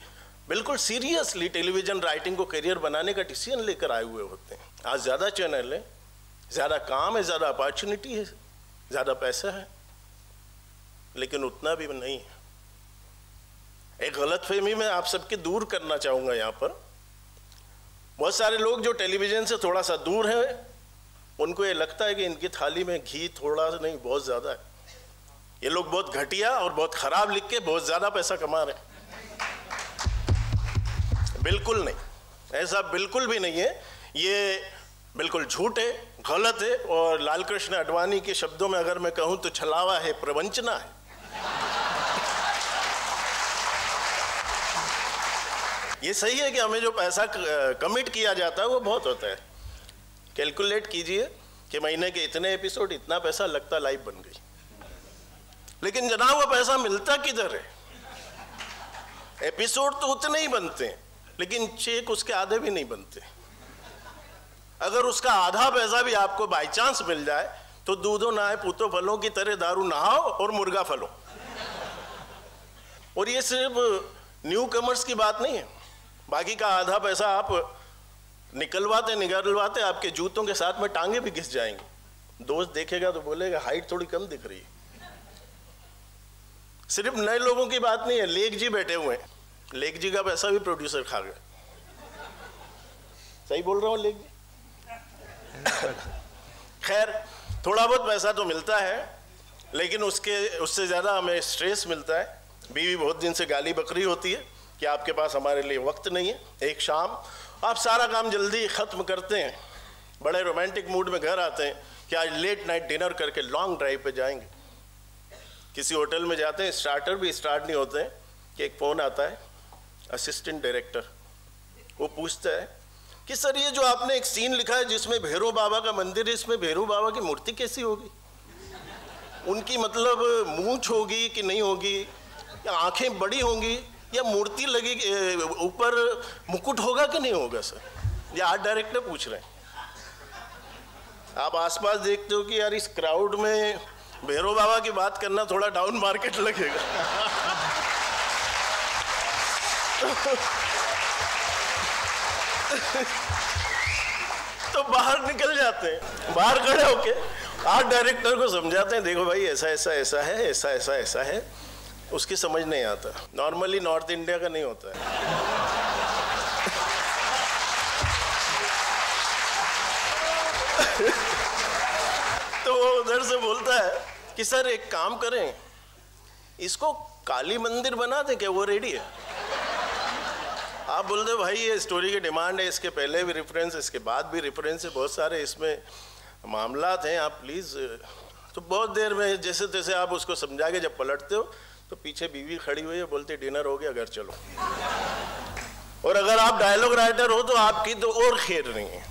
बिल्कुल सीरियसली टेलीविज़न राइटिंग को करियर बनाने का डिसीज़न लेकर आए हुए होते हैं। आज ज़्यादा चैनल है, ज़्यादा काम है, ज़्यादा अपॉर्चुनिटी है, ज़्यादा पैसा है, लेकिन उतना भी नहीं है। एक गलत फहमी में आप सबके दूर करना चाहूँगा यहाँ पर। बहुत सारे लोग जो टेलीविज़न से थोड़ा सा दूर हैं, उनको ये लगता है कि इनकी थाली में घी थोड़ा नहीं, बहुत ज़्यादा है। ये लोग बहुत घटिया और बहुत ख़राब लिख के बहुत ज़्यादा पैसा कमा रहे हैं। बिल्कुल नहीं। ऐसा बिल्कुल भी नहीं है। ये बिल्कुल झूठ है, गलत है और लाल कृष्ण अडवाणी के शब्दों में अगर मैं कहूँ तो छलावा है, प्रवंचना है। ये सही है कि हमें जो पैसा कमिट किया जाता है, वो बहुत होता है। कैलकुलेट कीजिए कि महीने के इतने एपिसोड, इतना पैसा लगता लाइव बन गई। लेकिन जनाब, वो पैसा मिलता किधर है? एपिसोड तो उतने ही बनते हैं। लेकिन चेक उसके आधे भी नहीं बनते। अगर उसका आधा पैसा भी आपको बाई चांस मिल जाए तो दूधो, नहाए, पूतो, फलों की तरह दारू नहाओ और मुर्गा फलो। और ये सिर्फ़ न्यू कमर्स की बात नहीं है। बाकी का आधा पैसा आप निकलवाते निकलवाते आपके जूतों के साथ में टांगे भी घिस जाएँगे। दोस्त देखेगा तो बोलेगा, हाइट थोड़ी कम दिख रही है। सिर्फ़ नए लोगों की बात नहीं है लेख जी बैठे हुए हैं। लेख जी का पैसा भी प्रोड्यूसर खा गए सही बोल रहा हूँ लेख जी? खैर, थोड़ा बहुत पैसा तो मिलता है, लेकिन उसके, उससे ज़्यादा हमें स्ट्रेस मिलता है। बीवी बहुत दिन से गाली बकरी होती है कि आपके पास हमारे लिए वक्त नहीं है, एक शाम। आप सारा काम जल्दी ख़त्म करते हैं, बड़े रोमांटिक मूड में घर आते हैं कि आज लेट नाइट डिनर करके लॉन्ग ड्राइव पे जाएँगे। किसी होटल में जाते हैं स्टार्टर भी स्टार्ट नहीं होते हैं कि एक फ़ोन आता है। असिस्टेंट डायरेक्टर वो पूछता है कि सर, ये जो आपने एक सीन लिखा है जिसमें भैरव बाबा का मंदिर है, इसमें भैरव बाबा की मूर्ति कैसी होगी? उनकी मतलब मूछ होगी कि नहीं होगी? या आँखें बड़ी होंगी? या मूर्ति लगी ऊपर मुकुट होगा कि नहीं होगा, सर? ये आर्ट डायरेक्टर पूछ रहे हैं। आप आसपास देखते हो कि यार इस क्राउड में भैरव बाबा की बात करना थोड़ा डाउन मार्केट लगेगा। तो बाहर निकल जाते हैं। बाहर खड़े होके आर्ट डायरेक्टर को समझाते हैं, देखो भाई, ऐसा ऐसा ऐसा है, ऐसा ऐसा ऐसा है। उसकी समझ नहीं आता। नॉर्मली नॉर्थ इंडिया का नहीं होता है। तो वो उधर से बोलता है कि, सर, एक काम करें, इसको काली मंदिर बना दें क्या? वो रेडी है? आप बोल दो भाई, ये स्टोरी की डिमांड है, इसके पहले भी रेफरेंस इसके बाद भी रेफरेंस है, बहुत सारे इसमें मामला हैं, आप प्लीज़ तो बहुत देर में जैसे तैसे आप उसको समझा के जब पलटते हो तो पीछे बीवी खड़ी हुई है, बोलते डिनर हो गया, घर चलो। और अगर आप डायलॉग राइटर हो तो आपकी तो और खेर नहीं है।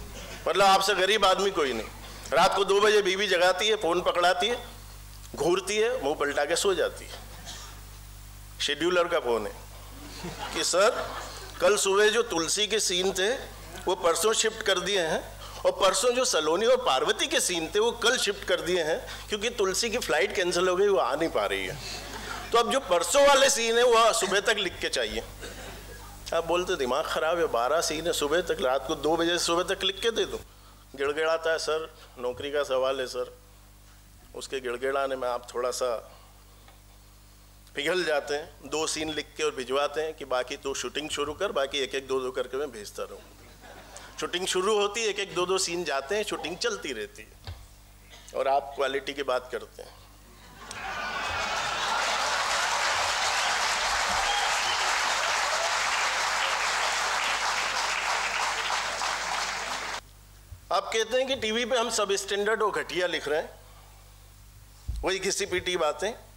मतलब आपसे गरीब आदमी कोई नहीं। रात को दो बजे बीवी जगाती है, फ़ोन पकड़ाती है, घूरती है, मुँह पलटा के सो जाती है। शेड्यूलर का फ़ोन है कि, सर कल सुबह जो तुलसी के सीन थे, वो परसों शिफ्ट कर दिए हैं। और परसों जो सलोनी और पार्वती के सीन थे, वो कल शिफ्ट कर दिए हैं, क्योंकि तुलसी की फ़्लाइट कैंसिल हो गई, वो आ नहीं पा रही है। तो अब जो परसों वाले सीन है, वो सुबह तक लिख के चाहिए। आप बोलते, दिमाग ख़राब है, बारह सीन है सुबह तक, रात को दो बजे सुबह तक लिख के दे दो? गिड़गिड़ाता है, सर, नौकरी का सवाल है, सर। उसके गिड़गिड़ाने में आप थोड़ा सा पिघल जाते हैं, दो सीन लिख के और भिजवाते हैं कि बाकी तो शूटिंग शुरू कर, बाकी एक एक दो दो करके मैं भेजता रहूँ। शूटिंग शुरू होती है एक एक दो दो सीन जाते हैं शूटिंग चलती रहती है। और आप क्वालिटी की बात करते हैं। आप कहते हैं कि टीवी पे हम सब स्टैंडर्ड और घटिया लिख रहे हैं। वही घिसी पीटी बातें।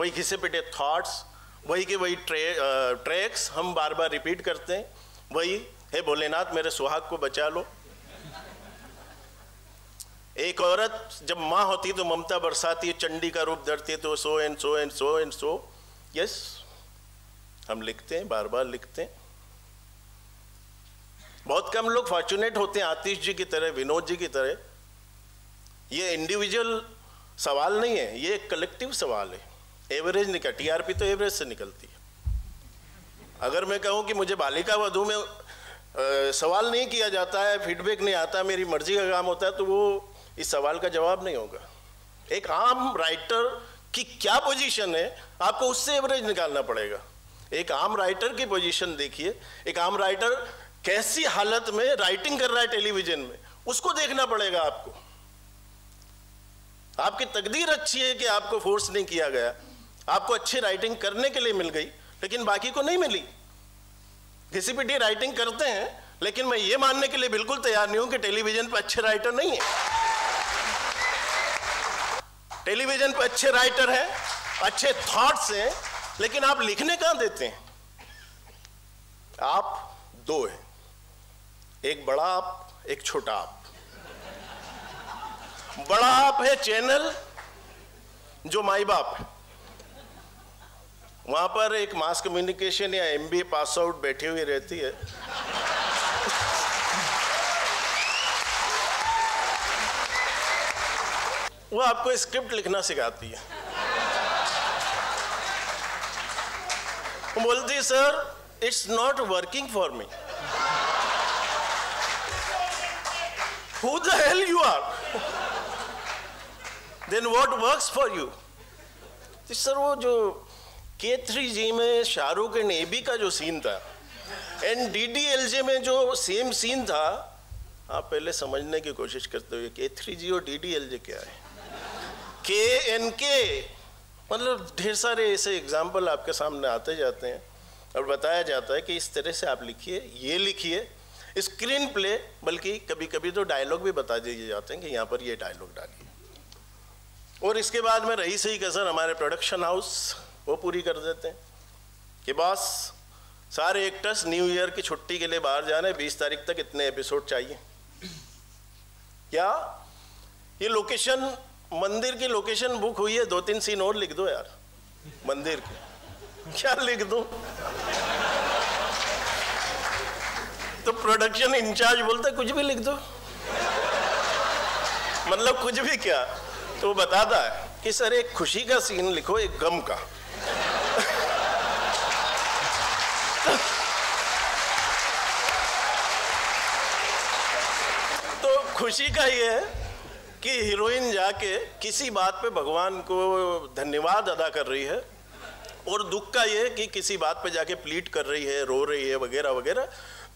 वही घिसे पिटे थॉट्स वही के वही ट्रे, ट्रैक्स हम बार बार रिपीट करते हैं वही हे भोलेनाथ मेरे सुहाग को बचा लो। एक औरत जब माँ होती तो ममता बरसाती है चंडी का रूप धरती है तो so and so and so and so yes हम लिखते हैं बार बार लिखते हैं। बहुत कम लोग फॉर्चुनेट होते हैं आतिश जी की तरह विनोद जी की तरह। ये इंडिविजुअल सवाल नहीं है ये एक कलेक्टिव सवाल है। एवरेज निकल टीआरपी तो एवरेज से निकलती है। अगर मैं कहूँ कि मुझे बालिका वधु में आ, सवाल नहीं किया जाता है फीडबैक नहीं आता मेरी मर्ज़ी का काम होता है तो वो इस सवाल का जवाब नहीं होगा। एक आम राइटर की क्या पोजीशन है आपको उससे एवरेज निकालना पड़ेगा। एक आम राइटर की पोजीशन देखिए एक आम राइटर कैसी हालत में राइटिंग कर रहा है टेलीविज़न में उसको देखना पड़ेगा आपको। आपकी तकदीर अच्छी है कि आपको फोर्स नहीं किया गया। आपको अच्छी राइटिंग करने के लिए मिल गई, लेकिन बाकी को नहीं मिली। किसी भी राइटिंग करते हैं, लेकिन मैं ये मानने के लिए बिल्कुल तैयार नहीं हूँ कि टेलीविज़न पर अच्छे राइटर नहीं है। टेलीविज़न पर अच्छे राइटर हैं, अच्छे थॉट्स हैं, लेकिन आप लिखने कहाँ देते हैं? आप दो हैं। एक बड़ा आप, एक छोटा आप। बड़ा आप है चैनल, जो माई बाप है। वहाँ पर एक मास कम्युनिकेशन या एमबीए पास आउट बैठी हुई रहती है वो आपको स्क्रिप्ट लिखना सिखाती है बोलती sir it's not working for me Who the hell you are? then what works for you? Sir, वो जो के थ्री जी में शाहरुख एंड एबी का जो सीन था and D D L J में जो सेम सीन था, आप पहले समझने की कोशिश करते हुए के थ्री जी और डी डी एल जे क्या है? के एन के मतलब ढेर सारे ऐसे एग्ज़ाम्पल आपके सामने आते जाते हैं, और बताया जाता है कि इस तरह से आप लिखिए, ये लिखिए स्क्रीन प्ले बल्कि कभी कभी तो डायलॉग भी बता दिए जाते हैं कि यहाँ पर ये डायलॉग डालिए। और इसके बाद में रही सही कसर, हमारे प्रोडक्शन हाउस वो पूरी कर देते हैं कि बॉस सारे एक्टर्स न्यू ईयर की छुट्टी के लिए बाहर जाने बीस तारीख तक इतने एपिसोड चाहिए। क्या? ये लोकेशन मंदिर की लोकेशन बुक हुई है दो तीन सीन और लिख दो यार, मंदिर की। क्या लिख दो? तो प्रोडक्शन इंचार्ज बोलते, कुछ भी लिख दो। मतलब कुछ भी क्या? तो बताता है कि सर, एक खुशी का सीन लिखो, एक गम का तो खुशी का ये है कि हीरोइन जाके किसी बात पे भगवान को धन्यवाद अदा कर रही है और दुख का ये है कि किसी बात पे जाके प्लीट कर रही है, रो रही है, वगैरह वगैरह।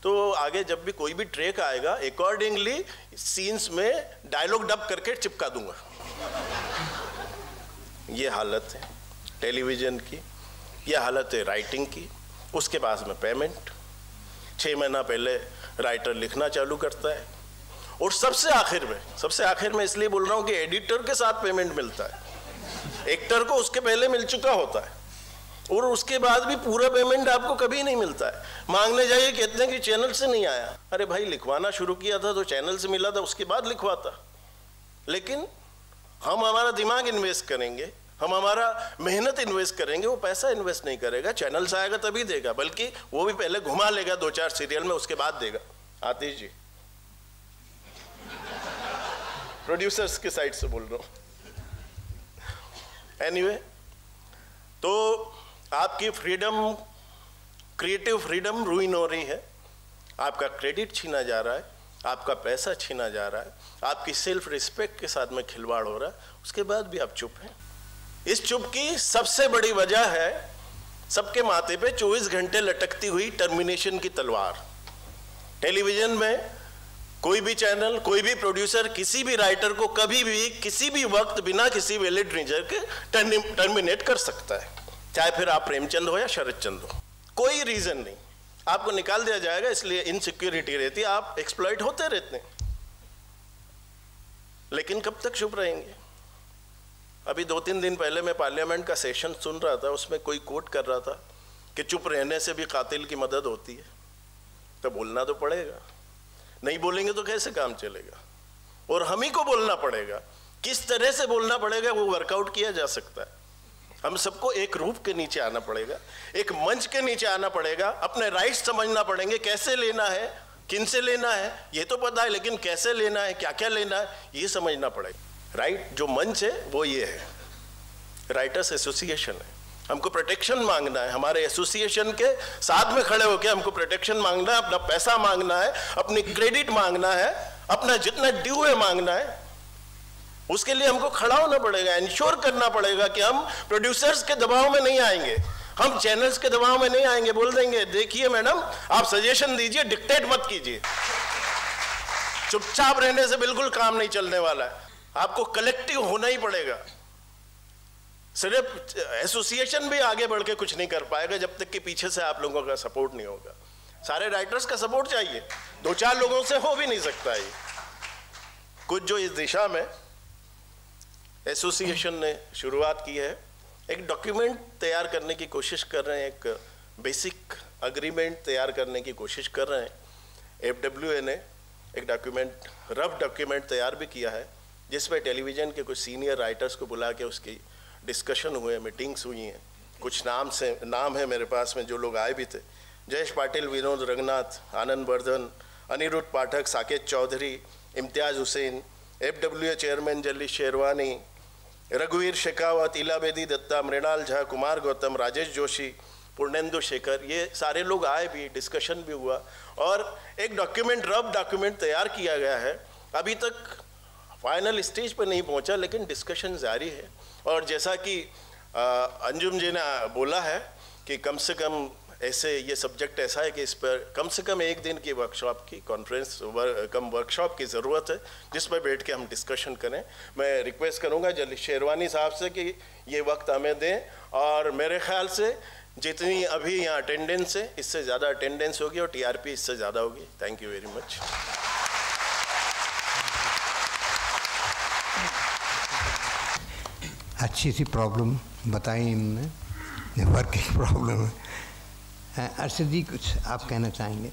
तो आगे जब भी कोई भी ट्रेक आएगा अकॉर्डिंगली सीन्स में डायलॉग डब करके चिपका दूँगा। ये हालत है टेलीविज़न की, ये हालत है राइटिंग की। उसके बाद में पेमेंट छः महीना पहले राइटर लिखना चालू करता है। और सबसे आखिर में, सबसे आखिर में इसलिए बोल रहा हूँ कि एडिटर के साथ पेमेंट मिलता है। एक्टर को उसके पहले मिल चुका होता है। और उसके बाद भी पूरा पेमेंट आपको कभी नहीं मिलता है। मांगने जाइए, कहते हैं कि चैनल से नहीं आया। अरे भाई, लिखवाना शुरू किया था तो चैनल से मिला था, उसके बाद लिखवाता। लेकिन हम हमारा दिमाग इन्वेस्ट करेंगे, हम हमारा मेहनत इन्वेस्ट करेंगे, वो पैसा इन्वेस्ट नहीं करेगा। चैनल से आएगा तभी देगा, बल्कि वो भी पहले घुमा लेगा दो चार सीरियल में, उसके बाद देगा। आतिश जी प्रोड्यूसर्स के साइड से बोल रहा हूँ। एनीवे तो आपकी फ्रीडम क्रिएटिव फ्रीडम रुइन हो रही है। आपका क्रेडिट छीना जा रहा है, आपका पैसा छीना जा रहा है, आपकी सेल्फ रिस्पेक्ट के साथ में खिलवाड़ हो रहा है, उसके बाद भी आप चुप हैं। इस चुप की सबसे बड़ी वजह है, सबके माथे पे 24 घंटे लटकती हुई टर्मिनेशन की तलवार। टेलीविज़न में कोई भी चैनल, कोई भी प्रोड्यूसर किसी भी राइटर को कभी भी, किसी भी वक्त बिना किसी वैलिड रीजन के टर्मिनेट कर सकता है। चाहे फिर आप प्रेमचंद हो या शरद चंद हो। कोई रीजन नहीं। आपको निकाल दिया जाएगा, इसलिए इनसिक्योरिटी रहती है। आप एक्सप्लॉइट होते रहते हैं। लेकिन कब तक चुप रहेंगे? अभी दो तीन दिन पहले मैं पार्लियामेंट का सेशन सुन रहा था, उसमें कोई कोट कर रहा था कि चुप रहने से भी कातिल की मदद होती है। तो बोलना तो पड़ेगा। नहीं बोलेंगे तो कैसे काम चलेगा? और हम ही को बोलना पड़ेगा। किस तरह से बोलना पड़ेगा वो वर्कआउट किया जा सकता है। हम सबको एक रूप के नीचे आना पड़ेगा, एक मंच के नीचे आना पड़ेगा, अपने राइट्स समझना पड़ेंगे, कैसे लेना है, किन से लेना है, ये तो पता है, लेकिन कैसे लेना है क्या क्या लेना है, ये समझना पड़ेगा। राइट जो मंच है, वो ये है। राइटर्स एसोसिएशन है। हमको प्रोटेक्शन मांगना है। हमारे एसोसिएशन के साथ में खड़े होकर हमको प्रोटेक्शन मांगना है, अपना पैसा मांगना है, अपनी क्रेडिट मांगना है, अपना जितना ड्यू है मांगना है। उसके लिए हमको खड़ा होना पड़ेगा इंश्योर करना पड़ेगा कि हम प्रोड्यूसर्स के दबाव में नहीं आएँगे। हम चैनल्स के दबाव में नहीं आएँगे, बोल देंगे, देखिए मैडम, आप सजेशन दीजिए डिक्टेट मत कीजिए। चुपचाप रहने से बिल्कुल काम नहीं चलने वाला है। आपको कलेक्टिव होना ही पड़ेगा। सिर्फ़ एसोसिएशन भी आगे बढ़ के कुछ नहीं कर पाएगा जब तक कि पीछे से आप लोगों का सपोर्ट नहीं होगा। सारे राइटर्स का सपोर्ट चाहिए। दो चार लोगों से हो भी नहीं सकता ये। कुछ जो इस दिशा में एसोसिएशन ने शुरुआत की है, एक डॉक्यूमेंट तैयार करने की कोशिश कर रहे हैं, एक बेसिक अग्रीमेंट तैयार करने की कोशिश कर रहे हैं। एफ़ डब्ल्यू ने एक डॉक्यूमेंट रफ डॉक्यूमेंट तैयार भी किया है, जिसमें टेलीविज़न के कुछ सीनियर राइटर्स को बुला के उसकी डिस्कशन हुए मीटिंग्स हुई हैं। कुछ नाम से, नाम है मेरे पास में, जो लोग आए भी थे। Jayesh Patil, Vinod Ranganath, Anand Vardhan, Anirudh Pathak, Saket Chaudhary, Imtiaz Hussain F W chairman Jalli Sherwani, रघुवीर शेखावत इला बेदी दत्ता, मृणाल झा, कुमार गौतम, राजेश जोशी, पूर्णेंदु शेखर, ये सारे लोग आए भी डिस्कशन भी हुआ। और एक डॉक्यूमेंट रब डॉक्यूमेंट तैयार किया गया है। अभी तक फाइनल स्टेज पर नहीं पहुँचा, लेकिन डिस्कशन जारी है। और जैसा कि अंजुम जी ने बोला है कि कम से कम ऐसे ये सब्जेक्ट ऐसा है कि इस पर कम से कम एक दिन की वर्कशॉप की कॉन्फ्रेंस वर, कम वर्कशॉप की ज़रूरत है जिस पर बैठ के हम डिस्कशन करें। मैं रिक्वेस्ट करूँगा जल्दी शेरवानी साहब से कि ये वक्त हमें दें और मेरे ख्याल से जितनी अभी यहाँ अटेंडेंस है इससे ज़्यादा अटेंडेंस होगी और टीआरपी इससे ज़्यादा होगी। थैंक यू वेरी मच अच्छी सी प्रॉब्लम बताई इन्होंने वर्किंग प्रॉब्लम है। अर्षद जी कुछ आप कहना चाहेंगे?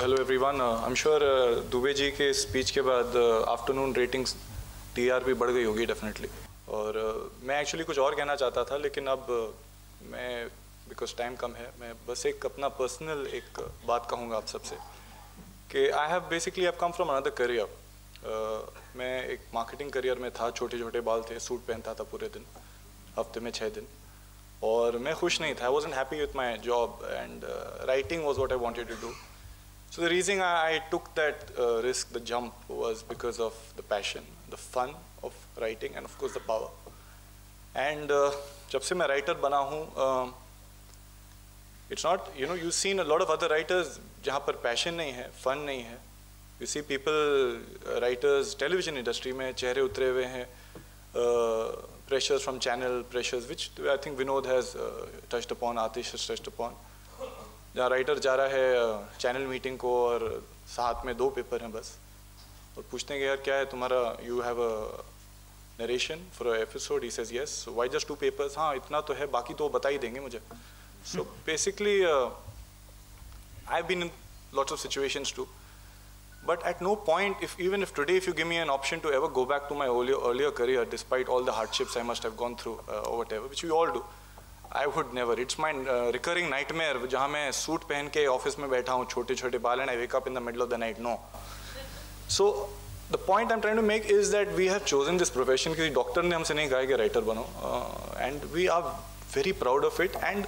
Hello everyone I am sure Dubey ji के स्पीच के बाद आफ्टरनून रेटिंग्स टीआरपी बढ़ गई होगी डेफिनेटली और uh, मैं एक्चुअली कुछ और कहना चाहता था लेकिन अब uh, मैं बिकॉज़ टाइम कम है, मैं बस एक अपना पर्सनल एक बात कहूँगा आप सबसे, कि I have basically have come from another career मैं एक मार्केटिंग करियर में था छोटे छोटे बाल थे, सूट पहनता था पूरे दिन, हफ़्ते में छः दिन, और मैं खुश नहीं था I was happy with my job and writing was what I wanted to do so the reason I took that risk the jump was because of the passion the fun of writing and of course the power and जब से मैं writer बना हूँ it's not you know you seen a lot of other writers जहाँ पर passion नहीं है fun नहीं है you see people writers television industry में चेहरे उतरे हुए हैं pressures from channel pressures which I think Vinod has touched upon Atish has touched upon जहाँ राइटर जा रहा है चैनल मीटिंग को और साथ में दो पेपर हैं बस और पूछते हैं कि यार क्या है तुम्हारा you have a narration for episode he says yes why just two papers हाँ इतना तो है बाकी तो बता ही देंगे मुझे so basically I have been in lots of situations to But at no point, if even if today, if you give me an option to ever go back to my earlier, earlier career, despite all the hardships I must have gone through uh, or whatever, which we all do, I would never. It's my uh, recurring nightmare जहाँ मैं suit पहन के office में बैठा हूँ छोटे छोटे बाल and I wake up in the middle of the night. No. So the point I'm trying to make is that we have chosen this profession क्योंकि डॉक्टर ने हमसे नहीं कहा कि राइटर बनो uh, and we are very proud of it and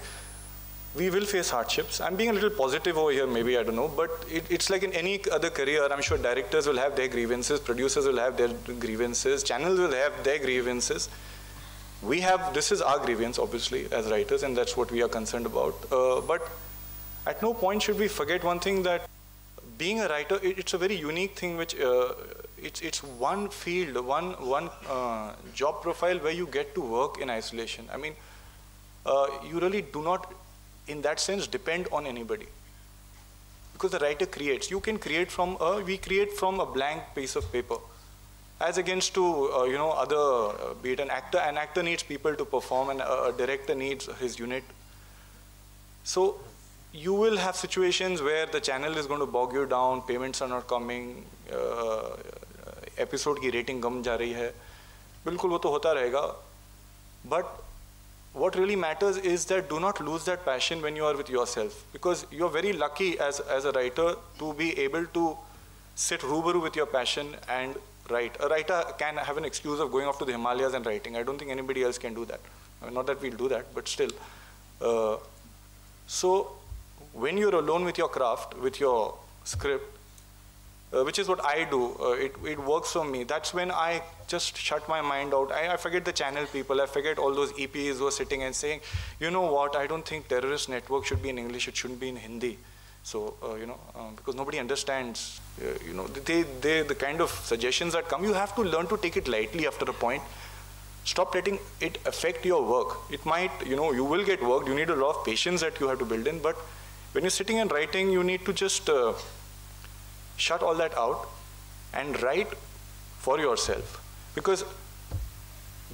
we will face hardships. I'm being a little positive over here, maybe, I don't know, but it, it's like in any other career, I'm sure directors will have their grievances, producers will have their grievances, channels will have their grievances. We have, this is our grievance, obviously, as writers, and that's what we are concerned about. Uh, but at no point should we forget one thing that being a writer, it, it's a very unique thing which uh, it's, it's one field, one, one uh, job profile where you get to work in isolation. I mean, uh, you really do not, in that sense depend on anybody. Because the writer creates. You can create from a we create from a blank piece of paper. As against to uh, you know other uh, be it an actor an actor needs people to perform and uh, a director needs his unit. So you will have situations where the channel is going to bog you down payments are not coming uh, uh episode ki rating kam ja rahi hai. Bilkul wo to hota rahega. But what really matters is that do not lose that passion when you are with yourself because you're very lucky as, as a writer to be able to sit rubaru with your passion and write. A writer can have an excuse of going off to the Himalayas and writing. I don't think anybody else can do that. I mean, not that we'll do that, but still. Uh, so when you're alone with your craft, with your script, uh, which is what I do. Uh, it, it works for me. That's when I just shut my mind out. I, I, forget the channel people. I forget all those EPs who are sitting and saying, you know what, I don't think terrorist network should be in English, it shouldn't be in Hindi. So, uh, you know, um, because nobody understands, uh, you know, they, they, the kind of suggestions that come, you have to learn to take it lightly after a point. Stop letting it affect your work. It might, you know, you will get work. You need a lot of patience that you have to build in. But when you're sitting and writing, you need to just uh, shut all that out and write for yourself. Because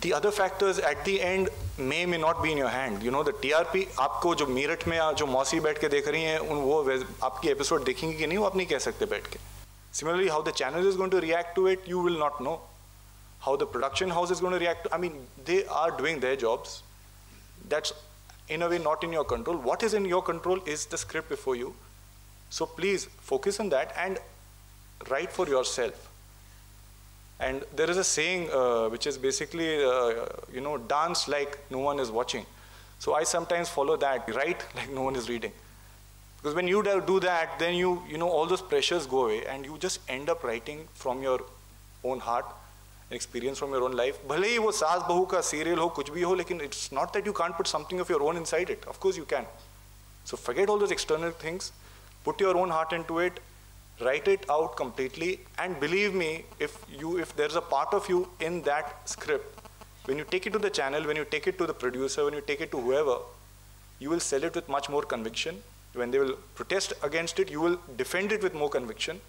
the other factors at the end may may not be in your hand. You know, the TRP, आपको जो मीरठ में जो मौसी बैठ के देख रही हैं उन वो आपकी एपिसोड देखेंगे कि नहीं वो आप नहीं कह सकते बैठ के Similarly, how the channel is going to react to it, you will not know. How the production house is going to react to, I mean, they are doing their jobs. That's in a way not in your control. What is in your control is the script before you. So please focus on that and write for yourself. And there is a saying uh, which is basically, uh, you know, dance like no one is watching. So I sometimes follow that, write like no one is reading. Because when you do that, then you, you know, all those pressures go away and you just end up writing from your own heart, experience from your own life. भले ही वो सास बहू का serial हो कुछ भी हो लेकिन it's not that you can't put something of your own inside it. Of course you can. So forget all those external things, put your own heart into it, write it out completely. And believe me if you if there's a part of you in that script when you take it to the channel when you take it to the producer when you take it to whoever you will sell it with much more conviction. When they will protest against it you will defend it with more conviction.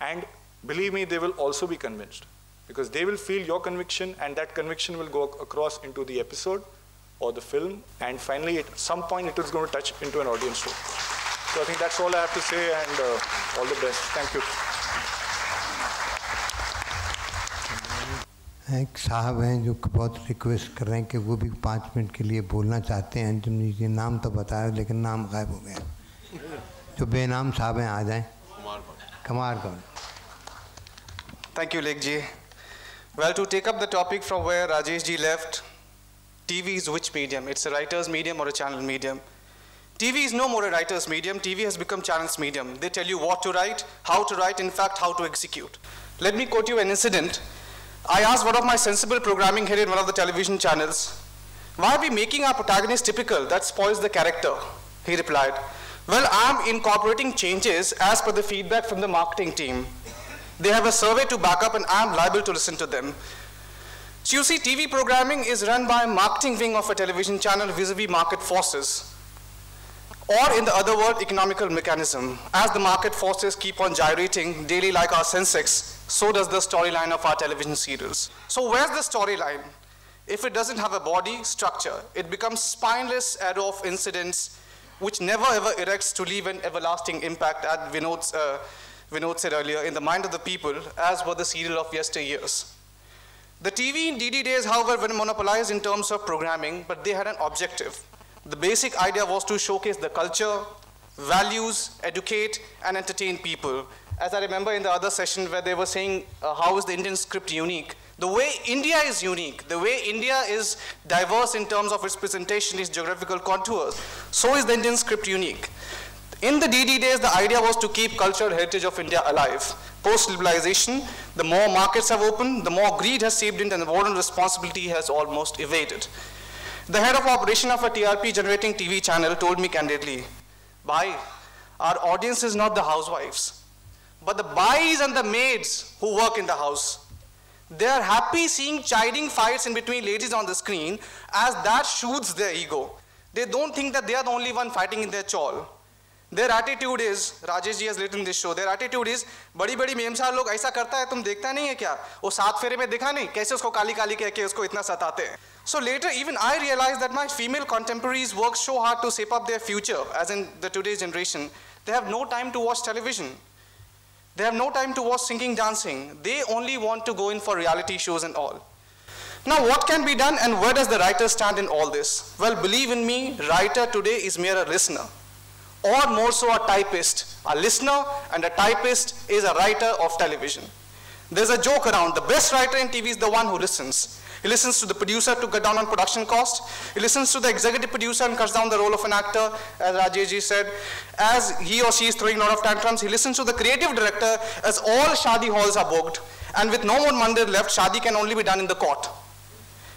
And believe me they will also be convinced. Because they will feel your conviction and that conviction will go across into the episode or the film. And finally at some point it is going to touch into an audience too So I think that's all I have to say, and uh, all the best. Thank you. एक साहब हैं जो बहुत request कर रहे हैं कि वो भी पाँच मिनट के लिए बोलना चाहते हैं। जो ये नाम तो बताया लेकिन नाम गायब हो गया। जो बेनाम साहब हैं आ जाएँ। कमार कौन thank you Lekh ji well to take up the topic from where Rajesh ji left TV is which medium it's writers medium और channel medium TV is no more a writer's medium, TV has become channel's medium. They tell you what to write, how to write, in fact, how to execute. Let me quote you an incident. I asked one of my sensible programming head in one of the television channels, why are we making our protagonist typical? That spoils the character. He replied, well, I'm incorporating changes as per the feedback from the marketing team. They have a survey to back up and I'm liable to listen to them. So you see, TV programming is run by marketing wing of a television channel vis-a-vis -vis market forces or in the other word, economical mechanism. As the market forces keep on gyrating daily like our Sensex, so does the storyline of our television serials. So where's the storyline? If it doesn't have a body structure, it becomes spineless arrow of incidents which never ever erects to leave an everlasting impact, as Vinod, uh, Vinod said earlier, in the mind of the people, as were the serial of yesteryears. The TV in DD days, however, were monopolized in terms of programming, but they had an objective. The basic idea was to showcase the culture, values, educate, and entertain people. As I remember in the other session where they were saying, uh, how is the Indian script unique? The way India is unique, the way India is diverse in terms of its presentation, its geographical contours, so is the Indian script unique. In the DD days, the idea was to keep cultural heritage of India alive. Post-liberalization, the more markets have opened, the more greed has seeped in and the moral responsibility has almost evaded. The head of operation of a TRP generating TV channel told me candidly, Bhai, our audience is not the housewives, but the boys and the maids who work in the house. They are happy seeing chiding fights in between ladies on the screen as that shoots their ego. They don't think that they are the only one fighting in their chawl. Their attitude is, Rajesh ji has written this show, their attitude is, बड़ी बड़ी मेमसार लोग ऐसा करता है तुम देखता नहीं है क्या वो सात फेरे में दिखा नहीं कैसे उसको काली काली कह के उसको इतना सताते हैं So later even I realized that my female contemporaries work so hard to shape up their future as in the today's generation they have no time to watch television they have no time to watch singing, dancing. They only want to go in for reality shows and all. Now, what can be done and where does the writer stand in all this? Well, believe in me, writer today is mere a listener. Or more so a typist. A listener and a typist is a writer of television. There's a joke around. The best writer in TV is the one who listens. He listens to the producer to cut down on production cost. He listens to the executive producer and cuts down the role of an actor, as Rajesh said. As he or she is throwing a lot of tantrums, he listens to the creative director as all shadi halls are booked. And with no more mandir left, shadi can only be done in the court.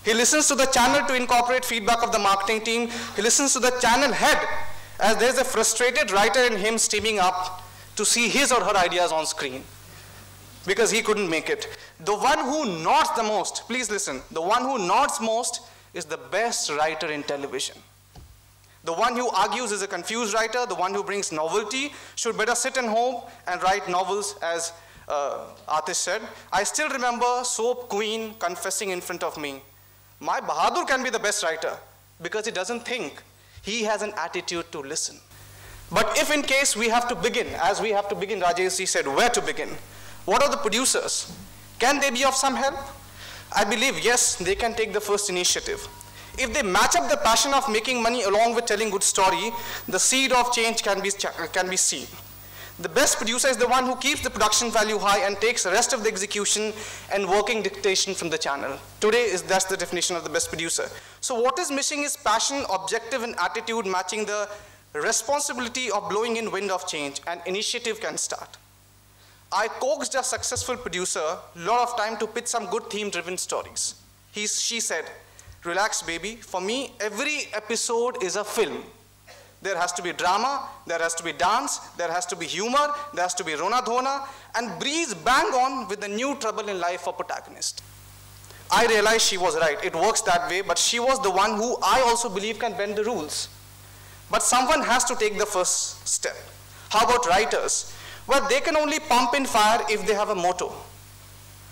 He listens to the channel to incorporate feedback of the marketing team. He listens to the channel head as there's a frustrated writer in him steaming up to see his or her ideas on screen because he couldn't make it. The one who nods the most, please listen, the one who nods most is the best writer in television. The one who argues is a confused writer, the one who brings novelty should better sit at home and write novels as uh, said. I still remember Soap Queen confessing in front of me, my Bahadur can be the best writer because he doesn't think. He has an attitude to listen. But if in case we have to begin, as we have to begin, Rajesh said, where to begin? What are the producers? Can they be of some help? I believe yes, they can take the first initiative. If they match up the passion of making money along with telling good story, the seed of change can be, can be seen. The best producer is the one who keeps the production value high and takes the rest of the execution and working dictation from the channel. Today is that's the definition of the best producer. So what is missing is passion, objective and attitude matching the responsibility of blowing in wind of change and initiative can start. I coaxed a successful producer a lot of time to pitch some good theme-driven stories. He, she said, relax baby, for me every episode is a film. There has to be drama, there has to be dance, there has to be humor, there has to be Rona Dhona, and breeze bang on with the new trouble in life for protagonist. I realized she was right. It works that way, but she was the one who I also believe can bend the rules. But someone has to take the first step. How about writers? Well, they can only pump in fire if they have a motto.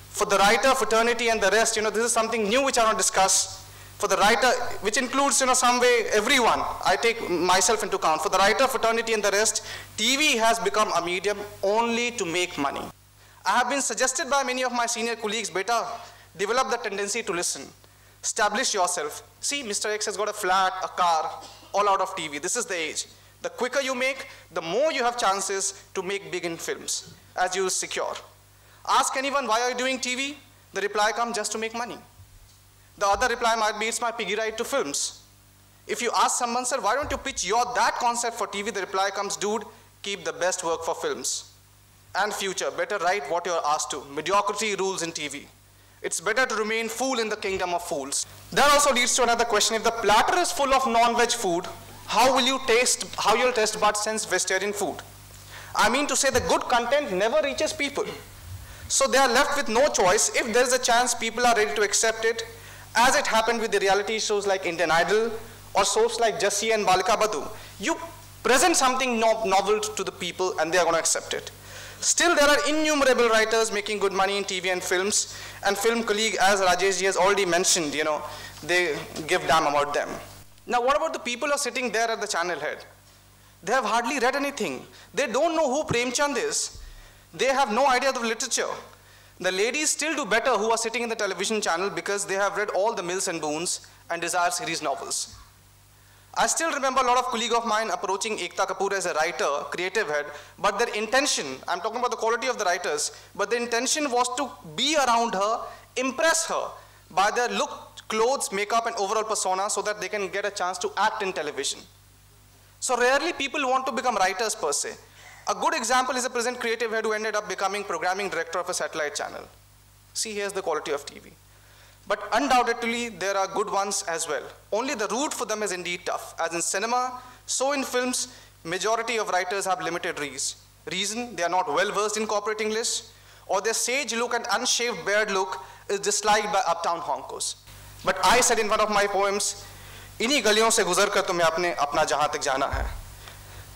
For the writer, fraternity, and the rest, you know, this is something new which I want to discuss. For the writer, which includes, you know, some way everyone, I take myself into account. For the writer, fraternity, and the rest, TV has become a medium only to make money. I have been suggested by many of my senior colleagues, beta, develop the tendency to listen. Establish yourself. See, Mr. X has got a flat, a car, all out of TV. This is the age. The quicker you make, the more you have chances to make big in films, as you secure. Ask anyone, why are you doing TV? The reply comes just to make money. The other reply might be, it's my piggy ride to films. If you ask someone, sir, why don't you pitch your that concept for TV? The reply comes, dude, keep the best work for films. And future, better write what you're asked to. Mediocrity rules in TV. It's better to remain fool in the kingdom of fools. That also leads to another question. If the platter is full of non-veg food, how will you taste, how you'll taste but sense vegetarian food? I mean to say the good content never reaches people. So they are left with no choice. If there is a chance people are ready to accept it, as it happened with the reality shows like Indian Idol or soaps like Jassi and Balika Vadhu, you present something no novel to the people and they are going to accept it. Still, there are innumerable writers making good money in TV and films, and film colleague, as Rajesh has already mentioned, you know, they give damn about them. Now, what about the people who are sitting there at the channel head? They have hardly read anything. They don't know who Premchand is. They have no idea of literature. The ladies still do better who are sitting in the television channel because they have read all the Mills and Boons and Desire series novels. I still remember a lot of colleague of mine approaching Ekta Kapoor as a writer, creative head, but their intention, I'm talking about the quality of the writers, but the intention was to be around her impress her by their look, clothes, makeup, and overall persona so that they can get a chance to act in television. So rarely people want to become writers per se. A good example is a present creative head who ended up becoming programming director of a satellite channel. See, here's the quality of TV. But undoubtedly, there are good ones as well. Only the route for them is indeed tough. As in cinema, so in films, majority of writers have limited reach. Reason, they are not well versed in corporate English, or their sage look and unshaved beard look is disliked by uptown honkos. But I said in one of my poems, इन्हीं गलियों से गुजर कर तुम्हें अपने अपना जहां तक जाना है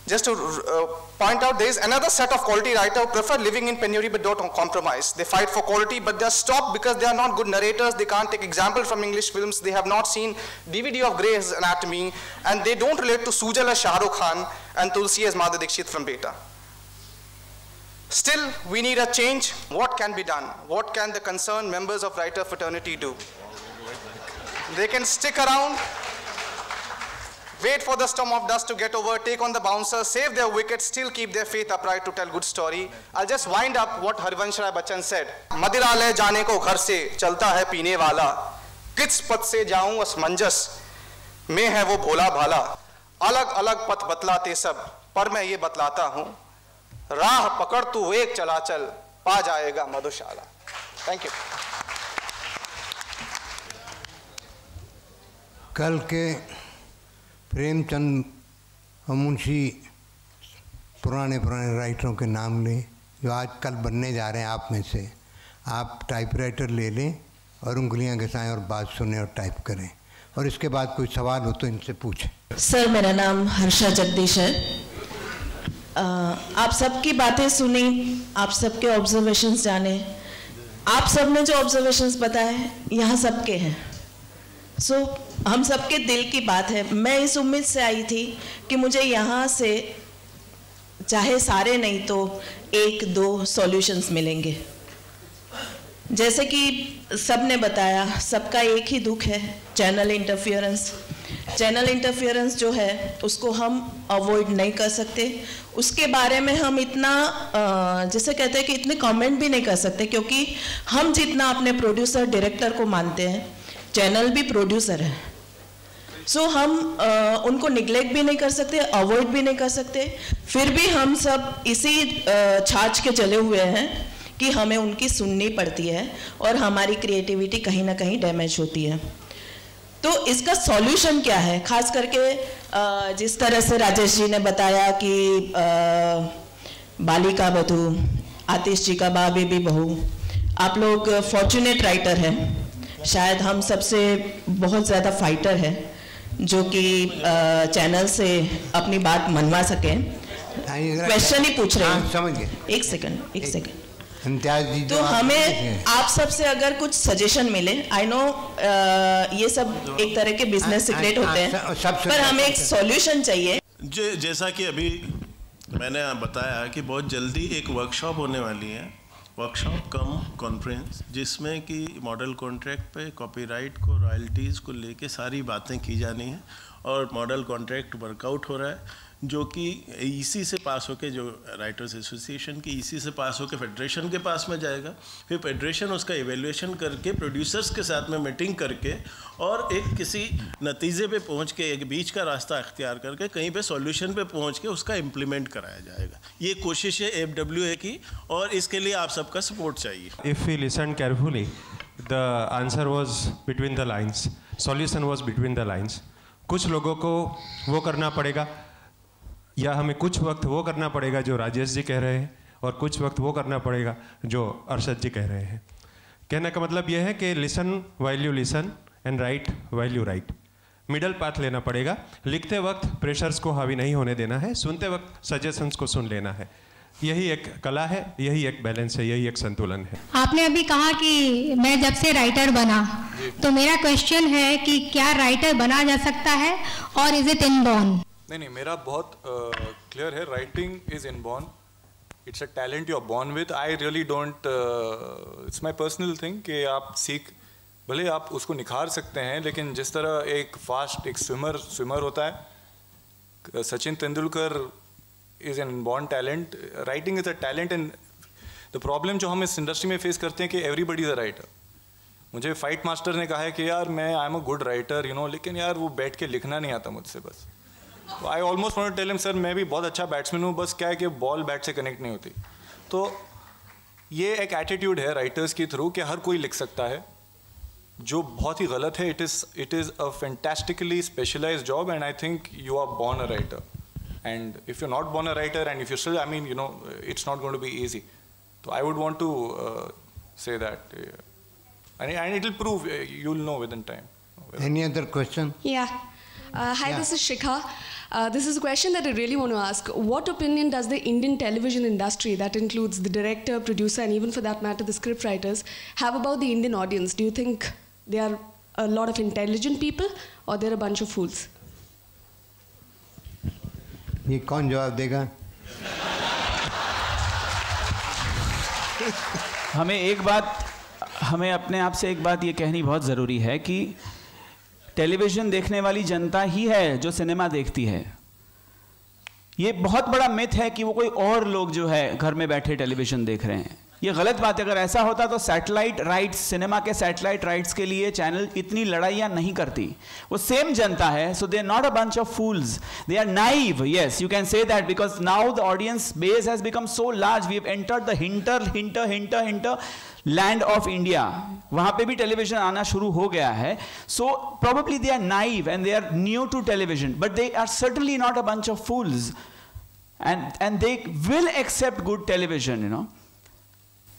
just to uh, point out, there is another set of quality writers who prefer living in penury but don't compromise. They fight for quality, but they're stopped because they are not good narrators. They can't take example from English films. They have not seen DVD of Grey's Anatomy, and they don't relate to Sujal as Shah Rukh Khan and Tulsi as Madhuri Dixit from Beta. Still, we need a change. What can be done? What can the concerned members of writer fraternity do? They can stick around wait for the storm of dust to get over, take on the bouncer, save their wickets, still keep their faith upright to tell good story. I'll just wind up what Harvansh Rai Bachchan said. मदिरालय जाने को घर से चलता है पीने वाला किस पथ से जाऊँ असमंजस में है वो भोला भाला अलग अलग पथ बतलाते सब पर मैं ये बतलाता हूँ राह पकड़ तू एक चला चल पा जाएगा मधुशाला थैंक यू कल के प्रेमचंद मुंशी पुराने पुराने राइटरों के नाम लें जो आज कल बनने जा रहे हैं आप में से। आप टाइपराइटर ले लें और उंगलियाँ घिसाएँ और बात सुने और टाइप करें। और इसके बाद कोई सवाल हो तो इनसे पूछें। सर मेरा नाम हर्षा जगदीश है। आप सबकी बातें सुनी आप सबके ऑब्जर्वेशंस जाने। आप सबने जो ऑब्जर्वेशंस बताए यहाँ सबके हैं। सो so, हम सबके दिल की बात है। मैं इस उम्मीद से आई थी कि मुझे यहाँ से चाहे सारे नहीं तो एक दो सॉल्यूशंस मिलेंगे। जैसे कि सबने बताया, सबका एक ही दुख है चैनल इंटरफियरेंस चैनल इंटरफियरेंस जो है, उसको हम अवॉइड नहीं कर सकते। उसके बारे में हम इतना जैसे कहते हैं कि इतने कमेंट भी नहीं कर सकते, क्योंकि हम जितना अपने प्रोड्यूसर डायरेक्टर को मानते हैं चैनल भी प्रोड्यूसर है। सो so, हम आ, उनको निगलेक्ट भी नहीं कर सकते अवॉइड भी नहीं कर सकते। फिर भी हम सब इसी छाछ के चले हुए हैं कि हमें उनकी सुननी पड़ती है और हमारी क्रिएटिविटी कहीं ना कहीं डैमेज होती है। तो इसका सॉल्यूशन क्या है? खास करके आ, जिस तरह से राजेश जी ने बताया कि बाली का बधू आतिश जी का बा बेबी बहू आप लोग फॉर्चुनेट राइटर हैं। शायद हम सबसे बहुत ज़्यादा फाइटर है। जो कि चैनल से अपनी बात मनवा सके। क्वेश्चन ही पूछ रहे हैं। समझ गए। एक सेकंड एक सेकंड जी तो हमें आप सबसे अगर कुछ सजेशन मिले आई नो ये सब एक तरह के बिज़नेस सीक्रेट होते हैं पर हमें एक सॉल्यूशन चाहिए। जैसा कि अभी मैंने बताया कि बहुत जल्दी एक वर्कशॉप होने वाली है। वर्कशॉप कम कॉन्फ्रेंस जिसमें कि मॉडल कॉन्ट्रैक्ट पे कॉपीराइट को रॉयल्टीज़ को लेके सारी बातें की जानी है और मॉडल कॉन्ट्रैक्ट वर्कआउट हो रहा है। जो कि ईसी से पास होके जो राइटर्स एसोसिएशन की ईसी से पास होके फेडरेशन के पास में जाएगा। फिर फेडरेशन उसका इवेल्युएशन करके प्रोड्यूसर्स के साथ में मीटिंग करके और एक किसी नतीजे पे पहुँच के, एक बीच का रास्ता अख्तियार करके कहीं पे सॉल्यूशन पे पहुँच के उसका इम्प्लीमेंट कराया जाएगा। ये कोशिश है एफ़ डब्ल्यू ए की और इसके लिए आप सबका सपोर्ट चाहिए। If you listen carefully the answer was between the lines solution was between the lines कुछ लोगों को वो करना पड़ेगा या हमें कुछ वक्त वो करना पड़ेगा जो राजेश जी कह रहे हैं और कुछ वक्त वो करना पड़ेगा जो अरशद जी कह रहे हैं। कहने का मतलब यह है कि listen while you listen and write while you write middle path लेना पड़ेगा। लिखते वक्त प्रेशर्स को हावी नहीं होने देना है सुनते वक्त सजेशंस को सुन लेना है। यही एक कला है यही एक बैलेंस है यही एक संतुलन है। आपने अभी कहा कि मैं जब से राइटर बना तो मेरा क्वेश्चन है कि क्या राइटर बना जा सकता है और इज़ इट इन बॉर्न नहीं नहीं, मेरा बहुत क्लियर है writing is in born it's a talent you are born with I really don't it's my personal thing कि आप सीख, भले आप उसको निखार सकते हैं, लेकिन जिस तरह एक फास्ट एक स्विमर स्विमर होता है Sachin Tendulkar is an born talent writing is a talent and the problem जो हम इस इंडस्ट्री में फेस करते हैं कि एवरीबडी इज़ अ राइटर मुझे फाइट मास्टर ने कहा है कि यार, मैं I am a good writer you know लेकिन यार वो बैठ के लिखना नहीं आता मुझसे बस। I almost want tell him sir मैं भी बहुत अच्छा बैट्समैन हूँ बस क्या है कि बॉल बैट से कनेक्ट नहीं होती. तो ये एक एटीट्यूड है राइटर्स के थ्रू कि हर कोई लिख सकता है जो बहुत ही गलत है। It is it is a fantastically specialize job and I think you are born a writer and if you not born a writer and if you still I mean you know it's not going to be easy तो I would want to say that and, and it will prove uh, you'll know within time. Any other question? Yeah. Uh, hi, Yeah. this is Shikha. Uh, this is a question that I really want to ask. What opinion does the Indian television industry, that includes the director, producer, and even for that matter the script writers, have about the Indian audience? Do you think they are a lot of intelligent people or they're a bunch of fools? ये कौन जवाब देगा हमें एक बात हमें अपने आप से एक बात ये कहनी बहुत ज़रूरी है कि टेलीविज़न देखने वाली जनता ही है जो सिनेमा देखती है। ये बहुत बड़ा मिथ है कि वो कोई और लोग जो है घर में बैठे टेलीविज़न देख रहे हैं। ये गलत बात है, अगर ऐसा होता तो सैटेलाइट राइट्स सिनेमा के सैटेलाइट राइट्स के लिए चैनल इतनी लड़ाइयाँ नहीं करती। वो सेम जनता है so they are not a bunch of fools they are naive yes you can say that because now the audience base has become so large we have entered the hinter hinter hinter hinterland of India वहाँ पे भी television आना शुरू हो गया है। So probably they are naive and they are new to television but they are certainly not a bunch of fools and and they will accept good television you know.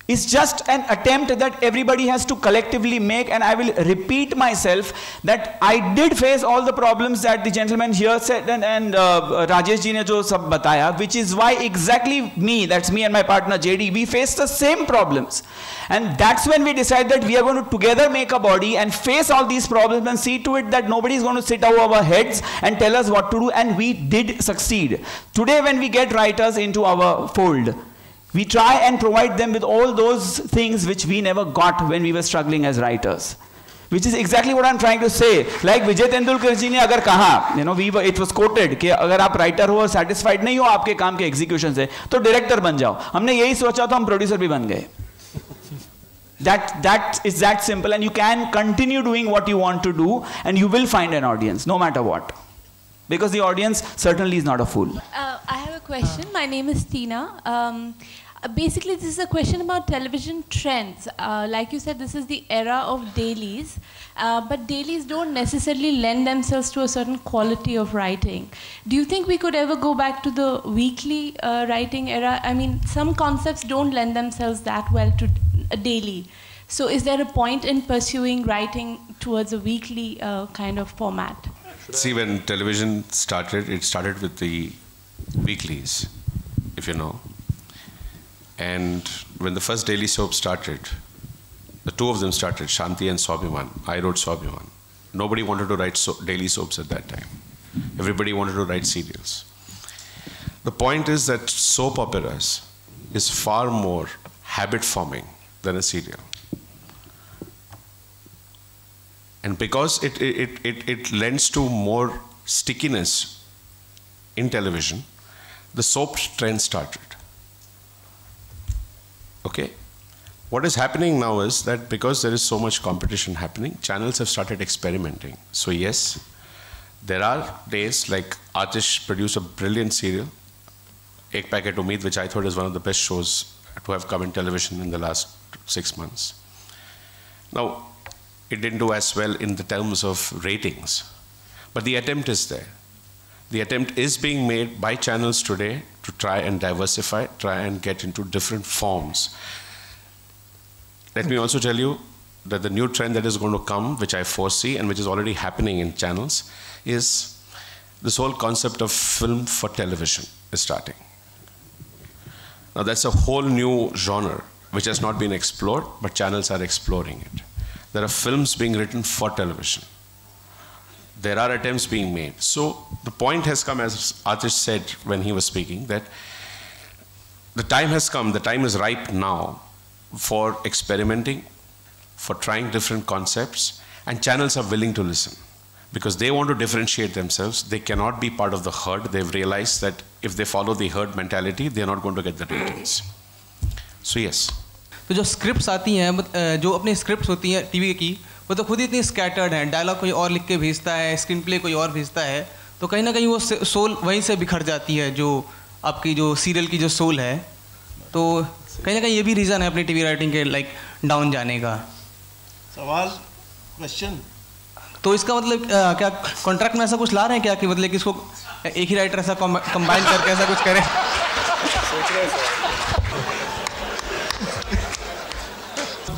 It's just an attempt that everybody has to collectively make and i will repeat myself that i did face all the problems that the gentleman here said and, and uh, rajesh ji ne jo sab bataya which is why exactly me that's me and my partner jd we face the same problems. And that's when we decide that we are going to together make a body and face all these problems and see to it that nobody is going to sit over our heads and tell us what to do and we did succeed. Today when we get writers into our fold we try and provide them with all those things which we never got when we were struggling as writers which is exactly what i'm trying to say like vijay tendulkar ji ने अगर कहा you know we were it was quoted कि अगर आप writer हो और satisfied नहीं हो आपके काम के एग्जीक्यूशन से तो डायरेक्टर बन जाओ हमने यही सोचा तो हम प्रोड्यूसर भी बन गए that that is that simple and you can continue doing what you want to do and you will find an audience no matter what because the audience certainly is not a fool Uh, I have a question. My name is Tina. Um, uh, basically, this is a question about television trends. Uh, like you said, this is the era of dailies, uh, but dailies don't necessarily lend themselves to a certain quality of writing. Do you think we could ever go back to the weekly uh, writing era? I mean, some concepts don't lend themselves that well to a daily. So, is there a point in pursuing writing towards a weekly uh, kind of format? See, when television started, it started with the weeklies, if you know. And when the first daily soap started, the two of them started, Shanti and Swabhiman. I wrote Swabhiman. Nobody wanted to write so- daily soaps at that time. Everybody wanted to write serials. The point is that soap operas is far more habit forming than a serial. And because it, it, it, it lends to more stickiness in television, the soap trend started. Okay? What is happening now is that because there is so much competition happening, channels have started experimenting. So, yes, there are days like Atish produced a brilliant serial, Ek Packet Umeed, which I thought is one of the best shows to have come in television in the last six months. Now, it didn't do as well in the terms of ratings, but the attempt is there. The attempt is being made by channels today to try and diversify, try and get into different forms. Let me also tell you that the new trend that is going to come, which I foresee and which is already happening in channels, is this whole concept of film for television is starting. Now, that's a whole new genre which has not been explored, but channels are exploring it. There are films being written for television. There are attempts being made. So, the point has come, as Atish said when he was speaking, that the time has come, the time is ripe now for experimenting, for trying different concepts, and channels are willing to listen because they want to differentiate themselves. They cannot be part of the herd. They've realized that if they follow the herd mentality, they're not going to get the ratings. So, yes. तो जो scripts आती हैं मत- अ, जो अपनी scripts होती हैं TV की वो तो खुद ही इतनी स्कैटर्ड हैं। डायलॉग कोई और लिख के भेजता है स्क्रीन प्ले कोई और भेजता है तो कहीं ना कहीं वो सोल वहीं से बिखर जाती है जो आपकी जो सीरियल की जो सोल है। तो कहीं ना कहीं ये भी रीज़न है अपनी टीवी राइटिंग के लाइक डाउन जाने का। सवाल क्वेश्चन तो इसका मतलब अ, क्या कॉन्ट्रैक्ट में ऐसा कुछ ला रहे हैं क्या कि मतलब कि इसको एक ही राइटर ऐसा कंबाइन करके ऐसा कुछ करे?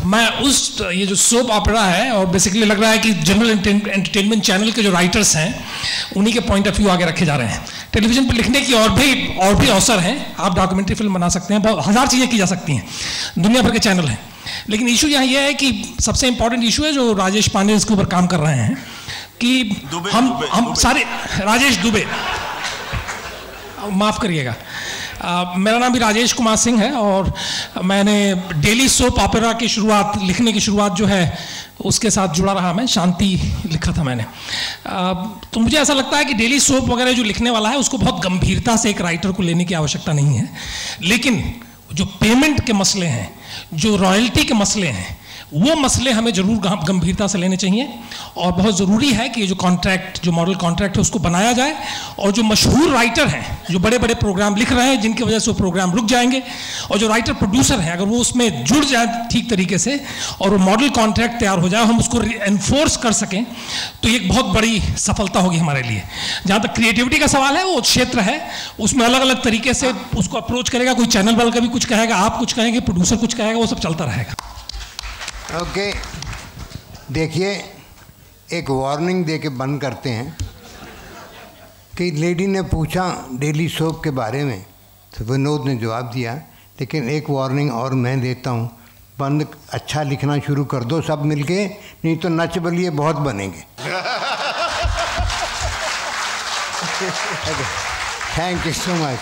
मैं उस ये जो सोप ऑपरा है और बेसिकली लग रहा है कि जनरल एंटरटेनमेंट चैनल के जो राइटर्स हैं उन्हीं के पॉइंट ऑफ़ व्यू आगे रखे जा रहे हैं। टेलीविज़न पर लिखने की और भी और भी अवसर हैं। आप डॉक्यूमेंट्री फ़िल्म बना सकते हैं। बहुत हज़ार चीज़ें की जा सकती हैं। दुनिया भर के चैनल हैं। लेकिन इशू यहाँ यह है कि सबसे इंपॉर्टेंट इशू है जो राजेश पांडे इसके ऊपर काम कर रहे हैं कि दुबे, हम दुबे, हम दुबे। सारे राजेश दुबे। माफ़ करिएगा। मेरा नाम भी राजेश कुमार सिंह है और मैंने डेली सोप ऑपेरा की शुरुआत, लिखने की शुरुआत जो है, उसके साथ जुड़ा रहा मैं, शांति लिखा था मैंने। तो मुझे ऐसा लगता है कि डेली सोप वगैरह जो लिखने वाला है, उसको बहुत गंभीरता से एक राइटर को लेने की आवश्यकता नहीं है। लेकिन जो पेमेंट के मसले हैं, जो रॉयल्टी के मसले हैं वो मसले हमें ज़रूर गंभीरता से लेने चाहिए और बहुत ज़रूरी है कि जो कॉन्ट्रैक्ट जो मॉडल कॉन्ट्रैक्ट है, उसको बनाया जाए और जो मशहूर राइटर हैं, जो बड़े बड़े प्रोग्राम लिख रहे हैं, जिनकी वजह से वो प्रोग्राम रुक जाएँगे और जो राइटर प्रोड्यूसर हैं, अगर वो उसमें जुड़ जाए ठीक तरीके से और वो मॉडल कॉन्ट्रैक्ट तैयार हो जाए, हम उसको एनफोर्स कर सकें तो एक बहुत बड़ी सफलता होगी हमारे लिए। जहाँ तक क्रिएटिविटी का सवाल है, वो क्षेत्र है, उसमें अलग अलग तरीके से उसको अप्रोच करेगा, कोई चैनल वाला कभी कुछ कहेगा, आप कुछ कहेंगे प्रोड्यूसर कुछ कहेगा, वो सब चलता रहेगा। ओके। देखिए, एक वार्निंग दे के बंद करते हैं कि लेडी ने पूछा डेली सोप के बारे में तो विनोद ने जवाब दिया, लेकिन एक वार्निंग और मैं देता हूँ, बंद अच्छा लिखना शुरू कर दो सब मिलके, नहीं तो नच बलिए बहुत बनेंगे। Thank you so much